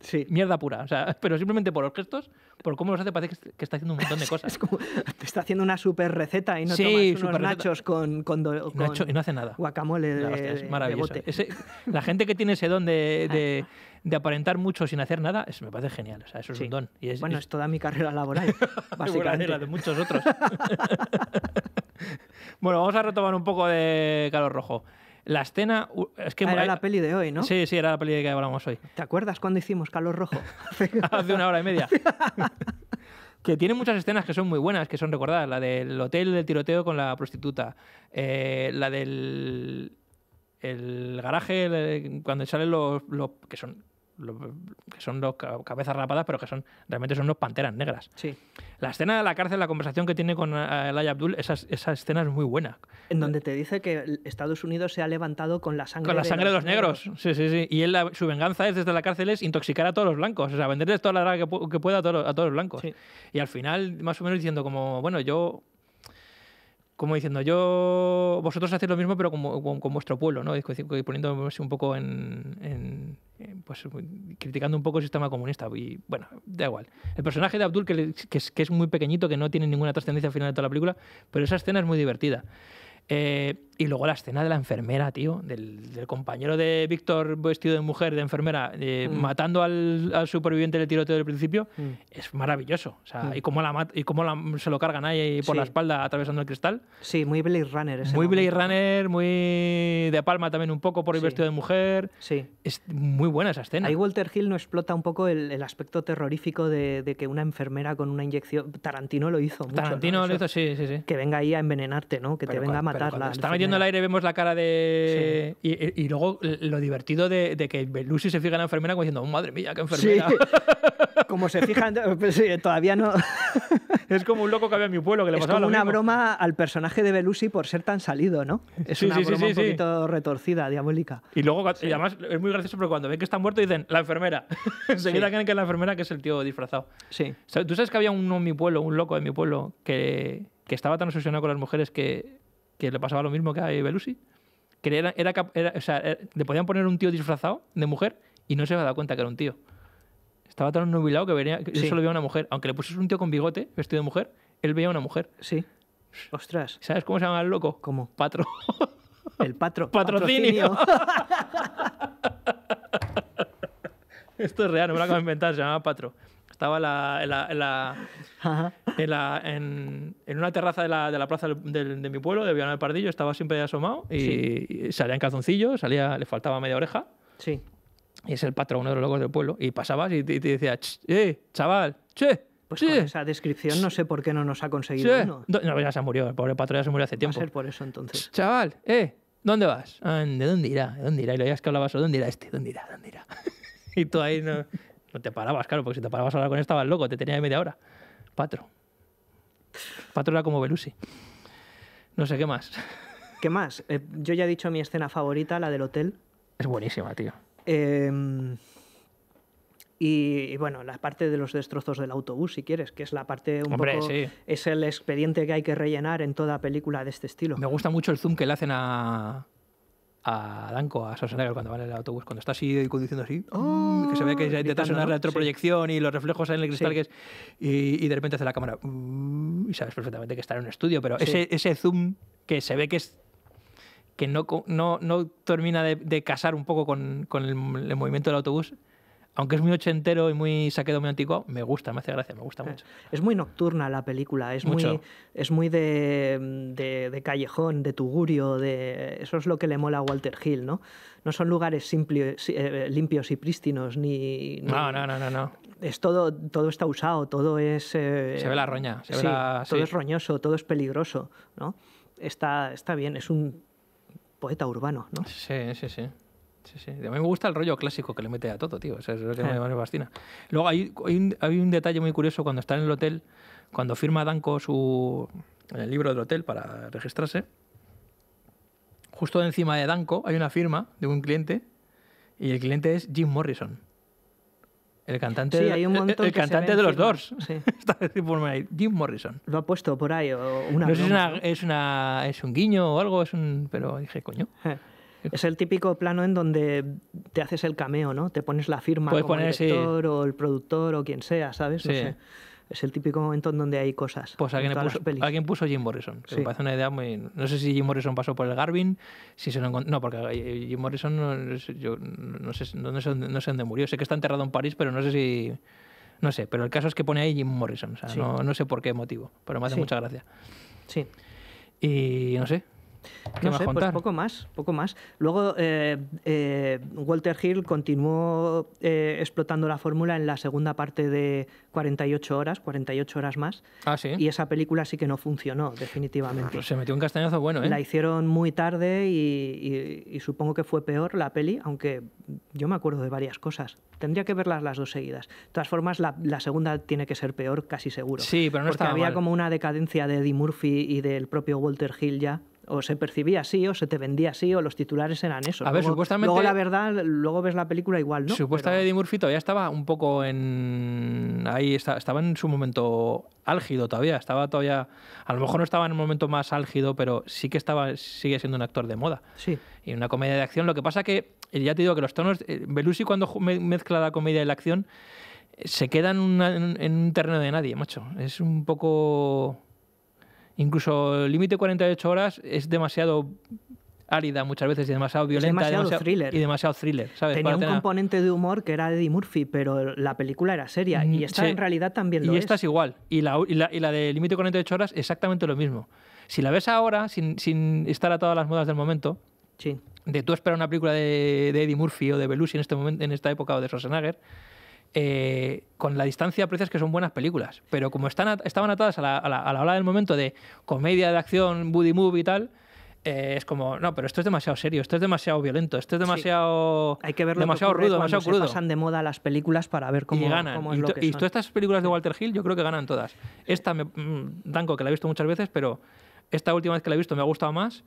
Sí. mierda pura. O sea, pero simplemente por los gestos, por cómo los hace, parece que, est- que está haciendo un montón de cosas. Es como, te está haciendo una super receta y no Sí, tomas unos nachos con, con, do- con y no hace nada. guacamole de, La hostia, es de maravilloso. bote. Ese- la gente que tiene ese don de, de- de aparentar mucho sin hacer nada, eso me parece genial. O sea, eso es Sí. un don. Y es, bueno, es- es toda mi carrera laboral, básicamente. la de muchos otros. bueno, vamos a retomar un poco de Calor Rojo. La escena. Es que Ah, era hay- la peli de hoy, ¿no? Sí, sí, era la peli de que hablamos hoy. ¿Te acuerdas cuando hicimos Calor Rojo? Hace una hora y media. que tiene muchas escenas que son muy buenas, que son recordadas. La del hotel del tiroteo con la prostituta. eh, la del. El garaje, el- cuando salen los. los- que son. Que son los ca- cabezas rapadas, pero que son realmente son los panteras negras. sí. La escena de la cárcel, la conversación que tiene con eh, Elijah Abdul, esa, esa escena es muy buena. En donde te dice que Estados Unidos se ha levantado con la sangre Con la sangre de los negros. Sí, sí, sí. Y él, la- su venganza es desde la cárcel es intoxicar a todos los blancos. O sea, venderles toda la droga que, pu- que pueda a todos, los- a todos los blancos. Sí. Y al final, más o menos diciendo como, bueno, yo... Como diciendo, yo... Vosotros hacéis lo mismo, pero con, con- con vuestro pueblo, ¿no? Y poniéndose un poco en, pues criticando un poco el sistema comunista. Y bueno, da igual. El personaje de Abdul, que, es, que es muy pequeñito, que no tiene ninguna trascendencia al final de toda la película, pero esa escena es muy divertida. Eh, y luego la escena de la enfermera, tío, del, del compañero de Víctor vestido de mujer, de enfermera, eh, Mm. matando al, al superviviente del tiroteo del principio, Mm. es maravilloso. O sea, Mm. y cómo, la, mat- y cómo la- se lo cargan ahí por la espalda atravesando el cristal. Sí, muy Blade Runner. ese muy Blade momento. Runner, muy de palma también un poco por el Sí. vestido de mujer. Sí. Es muy buena esa escena. Ahí Walter Hill no explota un poco el, el aspecto terrorífico de, de que una enfermera con una inyección. Tarantino lo hizo. Mucho, ¿no? Tarantino lo hizo, sí, sí, sí. Que venga ahí a envenenarte, ¿no? Que Pero te venga a matar Está metiendo el aire, vemos la cara de. Y, y- y luego lo divertido de, de que Lucy se fija en la enfermera como diciendo, "Oh, madre mía, qué Sí. enfermera. Como se fijan, pues todavía no. es como un loco que había en mi pueblo que le Es pasaba como lo una mismo. broma al personaje de Belushi por ser tan salido, ¿no? Es Sí, una sí, broma sí, un poquito retorcida, diabólica. Y luego, y además, es muy gracioso porque cuando ven que está muerto dicen, la enfermera. Enseguida creen que es la enfermera que es el tío disfrazado. Sí. ¿Tú sabes que había uno en mi pueblo, un loco en mi pueblo, que, que estaba tan obsesionado con las mujeres que, que le pasaba lo mismo que a Belushi? Que era, era, o sea, era- le podían poner un tío disfrazado de mujer y no se había dado cuenta que era un tío. Estaba tan nubilado que, venía, que Sí. solo veía una mujer. Aunque le pusieses un tío con bigote, vestido de mujer, él veía una mujer. Sí. Ostras. ¿Sabes cómo se llama el loco? ¿Cómo? Patro. El patro. Patrocinio. Esto es real, no me lo acabo de inventar, se llamaba Patro. Estaba en, la, en, la, en, la, en, la- en- en una terraza de la, de la plaza del- del- de, mi pueblo, de Villanueva del Pardillo, estaba siempre asomado y, y salía en calzoncillo, salía, le faltaba media oreja. Sí. Y es el patrón, uno de los locos del pueblo. Y pasabas y te, y te decía, "Ch, eh, chaval, che, Pues che, con esa descripción no sé por qué no nos ha conseguido che". uno. Do- No, ya se murió, el pobre patrón ya se murió hace Va a tiempo. ser por eso entonces. "Ch, Chaval, eh, ¿dónde vas? "Ah, ¿De dónde irá? ¿De dónde irá? Y lo oías que hablabas, ¿dónde irá este? ¿Dónde irá? ¿Dónde irá? y tú ahí no, no te parabas, claro, porque si te parabas a hablar con él estabas loco, te tenía de media hora. Patro. Patro era como Belusi. No sé qué más. ¿Qué más? Eh, yo ya he dicho mi escena favorita, la del hotel. Es buenísima, tío. Eh, y, y bueno, la parte de los destrozos del autobús, si quieres, que es la parte un Hombre, poco. sí. Es el expediente que hay que rellenar en toda película de este estilo. Me gusta mucho el zoom que le hacen a, a Danko, a Schwarzenegger, cuando va en el autobús, cuando está así conduciendo así, ¡oh! que se ve que intenta gritando, sonar ¿no? la retroproyección y los reflejos en el cristal Sí. que es, y, y de repente hace la cámara ¡uh! y sabes perfectamente que está en un estudio, pero Sí. ese, ese zoom que se ve que es que no, no, no termina de, de casar un poco con, con el, el movimiento del autobús, aunque es muy ochentero y muy saquedo, muy antiguo, me gusta, me hace gracia, me gusta mucho. Es muy nocturna la película, es Mucho. muy, es muy de, de- de callejón, de tugurio, de eso es lo que le mola a Walter Hill, ¿no? No son lugares simple- si- eh, limpios y prístinos, ni, ni- No, no, no, no, no. es todo, todo está usado, todo es eh, Se ve la roña, se ve sí, la- todo sí. es roñoso, todo es peligroso, ¿no? Está, está bien, es un poeta urbano, ¿no? Sí, sí, sí. Sí, sí. A mí me gusta el rollo clásico que le mete a todo, tío. Eso es lo que Eh. me, fascina. Luego hay, hay, un, hay un detalle muy curioso cuando está en el hotel, cuando firma Danko su, en el libro del hotel para registrarse. Justo encima de Danko hay una firma de un cliente y el cliente es Jim Morrison. El cantante, Sí, de- hay un el- cantante de los Doors. sí. Jim Morrison. Lo ha puesto por ahí, o una no sé si es, una- es, una, es un guiño o algo, es un, pero dije, coño. Es el típico plano en donde te haces el cameo, ¿no? Te pones la firma Puedes como poner, el sí. director o el productor o quien sea, ¿sabes? No Sí. sé. Es el típico momento en donde hay cosas. Pues en alguien, puso, alguien puso Jim Morrison, que Sí. me parece una idea muy... No sé si Jim Morrison pasó por el Garvin, si se lo encont- No, porque eh, Jim Morrison no, yo no, sé, no, no sé dónde, no sé dónde murió. Sé que está enterrado en París, pero no sé si... No sé, pero el caso es que pone ahí Jim Morrison. O sea, Sí. no, no sé por qué motivo, pero me hace Sí. mucha gracia. Sí. Y no sé. ¿Qué no sé, pues poco más, poco más. Luego eh, eh, Walter Hill continuó eh, explotando la fórmula en la segunda parte de 48 horas, 48 horas más, Ah, sí. y esa película sí que no funcionó, definitivamente. Pues se metió un castañazo bueno, ¿eh? La hicieron muy tarde y, y- y supongo que fue peor la peli, aunque yo me acuerdo de varias cosas. Tendría que verlas las dos seguidas. De todas formas, la, la segunda tiene que ser peor, casi seguro. Sí, pero no Porque estaba había mal. como una decadencia de Eddie Murphy y del propio Walter Hill ya. O se percibía así, o se te vendía así, o los titulares eran esos. A ver, luego, supuestamente- Luego la verdad, luego ves la película igual, ¿no? Supuestamente Eddie Murphy todavía estaba un poco en. Ahí está- estaba en su momento álgido todavía. Estaba todavía. A lo mejor no estaba en el momento más álgido, pero sí que estaba, sigue siendo un actor de moda. Sí, Y una comedia de acción. Lo que pasa que, eh, ya te digo que los tonos. eh, Belushi, cuando mezcla la comedia y la acción, eh, se queda en, una- en- en un terreno de nadie, macho. Es un poco. Incluso el límite 48 horas es demasiado árida muchas veces y demasiado violenta demasiado demasiado- thriller. y demasiado thriller, ¿sabes? tenía Para un tener- componente de humor que era Eddie Murphy, pero la película era seria. Mm, Y esta sí. en realidad también lo y es. esta es igual. Y la, y la, y la de límite 48 horas, exactamente lo mismo. Si la ves ahora, sin, sin estar a todas las modas del momento, Sí. de tú esperar una película de, de Eddie Murphy o de Belushi en, este momento, en esta época o de Schwarzenegger, eh, con la distancia aprecias que son buenas películas. Pero como están at- estaban atadas a la, a, la, a la hora del momento de comedia, de acción, buddy movie y tal, eh, es como, no, pero esto es demasiado serio, esto es demasiado violento, esto es demasiado, Hay que ver lo demasiado que rudo, demasiado se crudo. pasan de moda las películas para ver cómo, y ganan. cómo es y, lo to- que y son. todas estas películas de Walter Hill yo creo que ganan todas. Esta, me, mm, Danko, que la he visto muchas veces, pero esta última vez que la he visto me ha gustado más.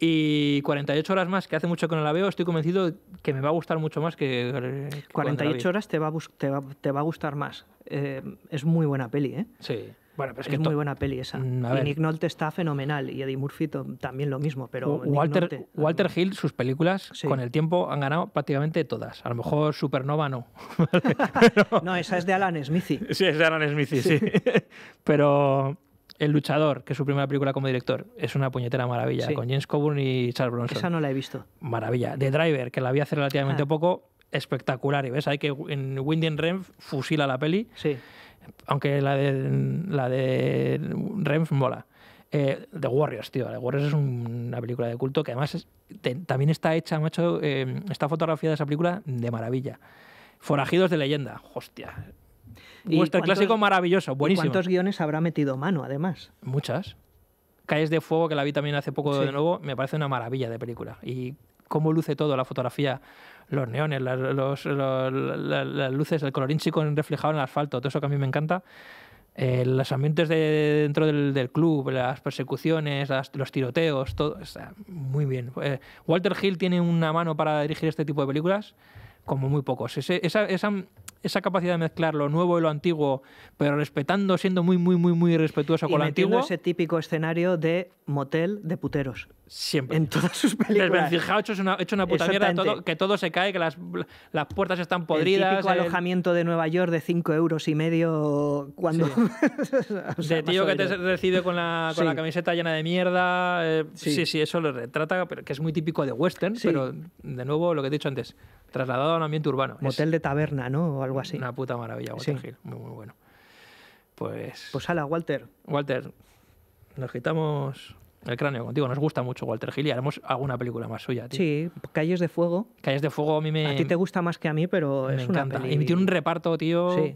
Y 48 horas más, que hace mucho que no la veo, estoy convencido que me va a gustar mucho más que... que cuando la vi. 48 horas te va a, te va, te va a gustar más. Eh, es muy buena peli, ¿eh? Sí. Bueno, pero es, Es, que muy buena peli esa. Mm, y. Nick Nolte está fenomenal. Y Eddie Murphy también lo mismo, pero Walter, Nolte, Walter Hill, sus películas, Sí. con el tiempo han ganado prácticamente todas. A lo mejor Supernova no. No, esa es de Alan Smithy. Sí, es de Alan Smith, sí. Pero El Luchador, que es su primera película como director, es una puñetera maravilla, Sí. con James Coburn y Charles Bronson. Esa no la he visto. Maravilla. The Driver, que la vi hace relativamente Ah. poco, espectacular. Y ves ahí que en Windy Renf fusila la peli, Sí. aunque la de, la de Renf mola. Eh, The Warriors, tío. The Warriors es un- una película de culto que además es- te- también está hecha, macho, eh, está fotografiada esa película de maravilla. Forajidos de leyenda, hostia. ¿Y cuántos- clásico maravilloso, ¿Y buenísimo. cuántos guiones habrá metido mano, además? Muchas. Calles de Fuego, que la vi también hace poco Sí. de nuevo, me parece una maravilla de película. Y cómo luce todo, la fotografía, los neones, las, los- los- la- las luces, el colorín chico reflejado en el asfalto, todo eso que a mí me encanta. Eh, los ambientes de, dentro del, del club, las persecuciones, las- los tiroteos, todo está muy bien. Eh, Walter Hill tiene una mano para dirigir este tipo de películas como muy pocos. Ese- esa, esa, esa capacidad de mezclar lo nuevo y lo antiguo, pero respetando, siendo muy, muy, muy, muy respetuoso Y con lo antiguo, ese típico escenario de motel de puteros siempre. en todas sus películas. Desvencijado, hecho una, hecho una puta mierda, todo, que todo se cae, que las, las puertas están El podridas. típico el- alojamiento de Nueva York de 5 euros y medio cuando... O sea, de tío que te recibe con la, con Sí. la camiseta llena de mierda. eh, sí. Sí. sí, eso lo retrata, pero que es muy típico de western, pero de nuevo lo que he dicho antes, trasladado a un ambiente urbano. Es Motel de taberna, ¿no? O algo así. Una puta maravilla, Walter. Hill. Muy, muy bueno. Pues, Pues hala, Walter. Walter, nos quitamos el cráneo contigo. Nos gusta mucho Walter Hill y haremos alguna película más suya. Tío. Sí, Calles de Fuego. Calles de Fuego a mí me, A ti te gusta más que a mí, pero me es una encanta. peli- Y tiene un reparto, tío. Sí.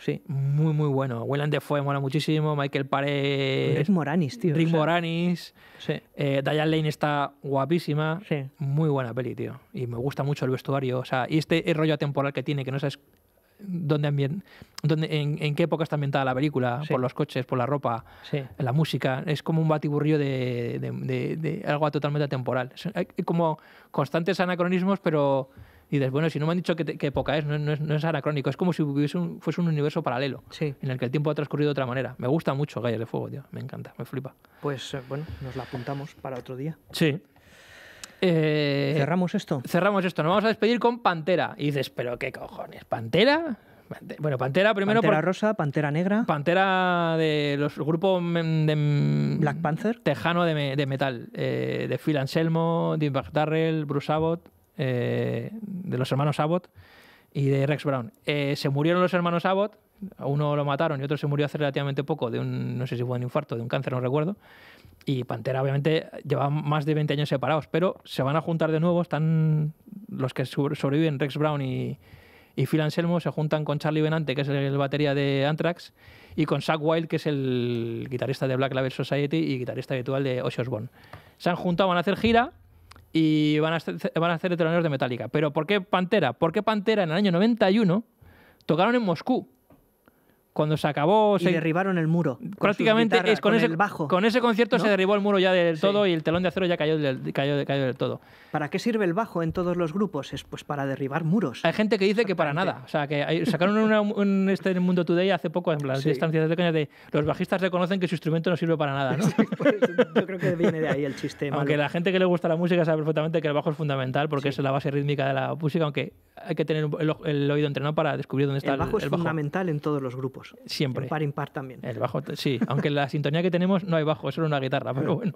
Sí. Muy, muy bueno. Willem Dafoe mola muchísimo. Michael Paré. Rick Moranis, tío. Rick o sea, Moranis. Sí. eh, Diane Lane está guapísima. Sí. Muy buena peli, tío. Y me gusta mucho el vestuario. O sea, y este rollo atemporal que tiene, que no sabes dónde dónde, en, en qué época está ambientada la película, Sí. por los coches, por la ropa, Sí. la música. Es como un batiburrillo de, de- de- de algo totalmente atemporal. Hay como constantes anacronismos, pero. Y dices, bueno, si no me han dicho qué, época es no, no es, no es anacrónico, es como si hubiese un- fuese un universo paralelo Sí. en el que el tiempo ha transcurrido de otra manera. Me gusta mucho Galles de Fuego, tío. Me encanta, me flipa. Pues eh, bueno, nos la apuntamos para otro día. Sí. Eh, Cerramos esto. cerramos esto. Nos vamos a despedir con Pantera. Y dices, ¿pero qué cojones? ¿Pantera? Pante- Bueno, Pantera primero Pantera por Rosa, Pantera Negra, Pantera de los grupos mm, de mm, Black Panther. tejano de, de metal. eh, de Phil Anselmo, de Buck Darrell, Bruce Abbott, eh, de los hermanos Abbott y de Rex Brown. Eh, se murieron los hermanos Abbott, a uno lo mataron y otro se murió hace relativamente poco de un, no sé si fue un infarto, de un cáncer, no recuerdo. Y Pantera, obviamente, lleva más de 20 años separados, pero se van a juntar de nuevo. Están los que sobre- sobreviven, Rex Brown y, y Phil Anselmo, se juntan con Charlie Benante, que es el batería de Anthrax, y con Zach Wild, que es el guitarrista de Black Label Society y guitarrista habitual de Osbourne. Se han juntado, van a hacer gira y van a hacer, van a de Metallica. ¿Pero por qué Pantera? Porque Pantera en el año 91 tocaron en Moscú. Cuando se acabó... Y se- derribaron el muro. con prácticamente guitarras, es con, ese, el bajo. con ese concierto ¿no? se derribó el muro ya del Sí. todo y el telón de acero ya cayó del, cayó, cayó del todo. ¿Para qué sirve el bajo en todos los grupos? Es pues para derribar muros. Hay gente que dice que para nada. O sea, que hay- sacaron una- un este en Mundo Today hace poco, en las Sí. distancias de coñas de los bajistas reconocen que su instrumento no sirve para nada, ¿no? Pues yo creo que viene de ahí el chiste. Aunque malo. la gente que le gusta la música sabe perfectamente que el bajo es fundamental porque es la base rítmica de la música, aunque hay que tener el, el oído entrenado para descubrir dónde está el bajo es el bajo. fundamental en todos los grupos. Siempre. En par impar también. El bajo, sí, aunque en la sintonía que tenemos no hay bajo, es solo una guitarra, pero bueno.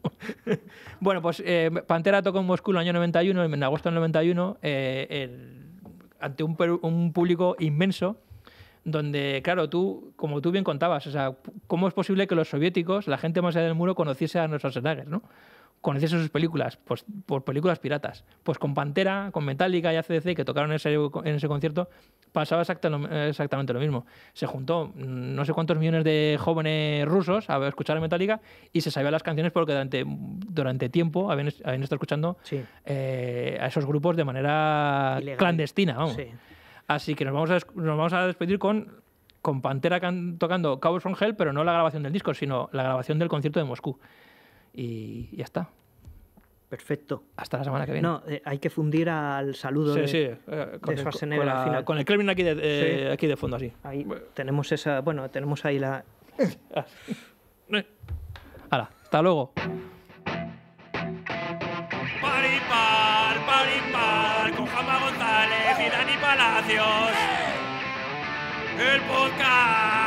bueno, pues eh, Pantera tocó en Moscú en el año 91, en agosto del 91, eh, el- ante un público inmenso, donde, claro, tú, como tú bien contabas, o sea, ¿cómo es posible que los soviéticos, la gente más allá del muro, conociese a nuestros Schwarzenegger, ¿no? Conociese sus películas, pues por películas piratas. Pues con Pantera, con Metallica y ACDC, que tocaron en ese, en ese concierto, pasaba exacta- exactamente lo mismo. Se juntó mm, no sé cuántos millones de jóvenes rusos a escuchar Metallica y se sabían las canciones porque durante, durante tiempo habían, habían estado escuchando Sí. eh, a esos grupos de manera Ilegal. clandestina. Vamos. Sí. Así que nos vamos a, nos vamos a despedir con, con Pantera can- tocando Cowboys from Hell, pero no la grabación del disco, sino la grabación del concierto de Moscú. Y ya está. Perfecto. Hasta la semana que viene. No, eh, hay que fundir al saludo sí, de... sí. eh, con, el, Schwarzenegger con, al la- final. con el Kelvin aquí de, eh, aquí de fondo, así. Ahí tenemos esa... Bueno, tenemos ahí la... Eh. Hala, hasta luego. Paripar, paripar, con Jama González y Dani Palacios. El podcast.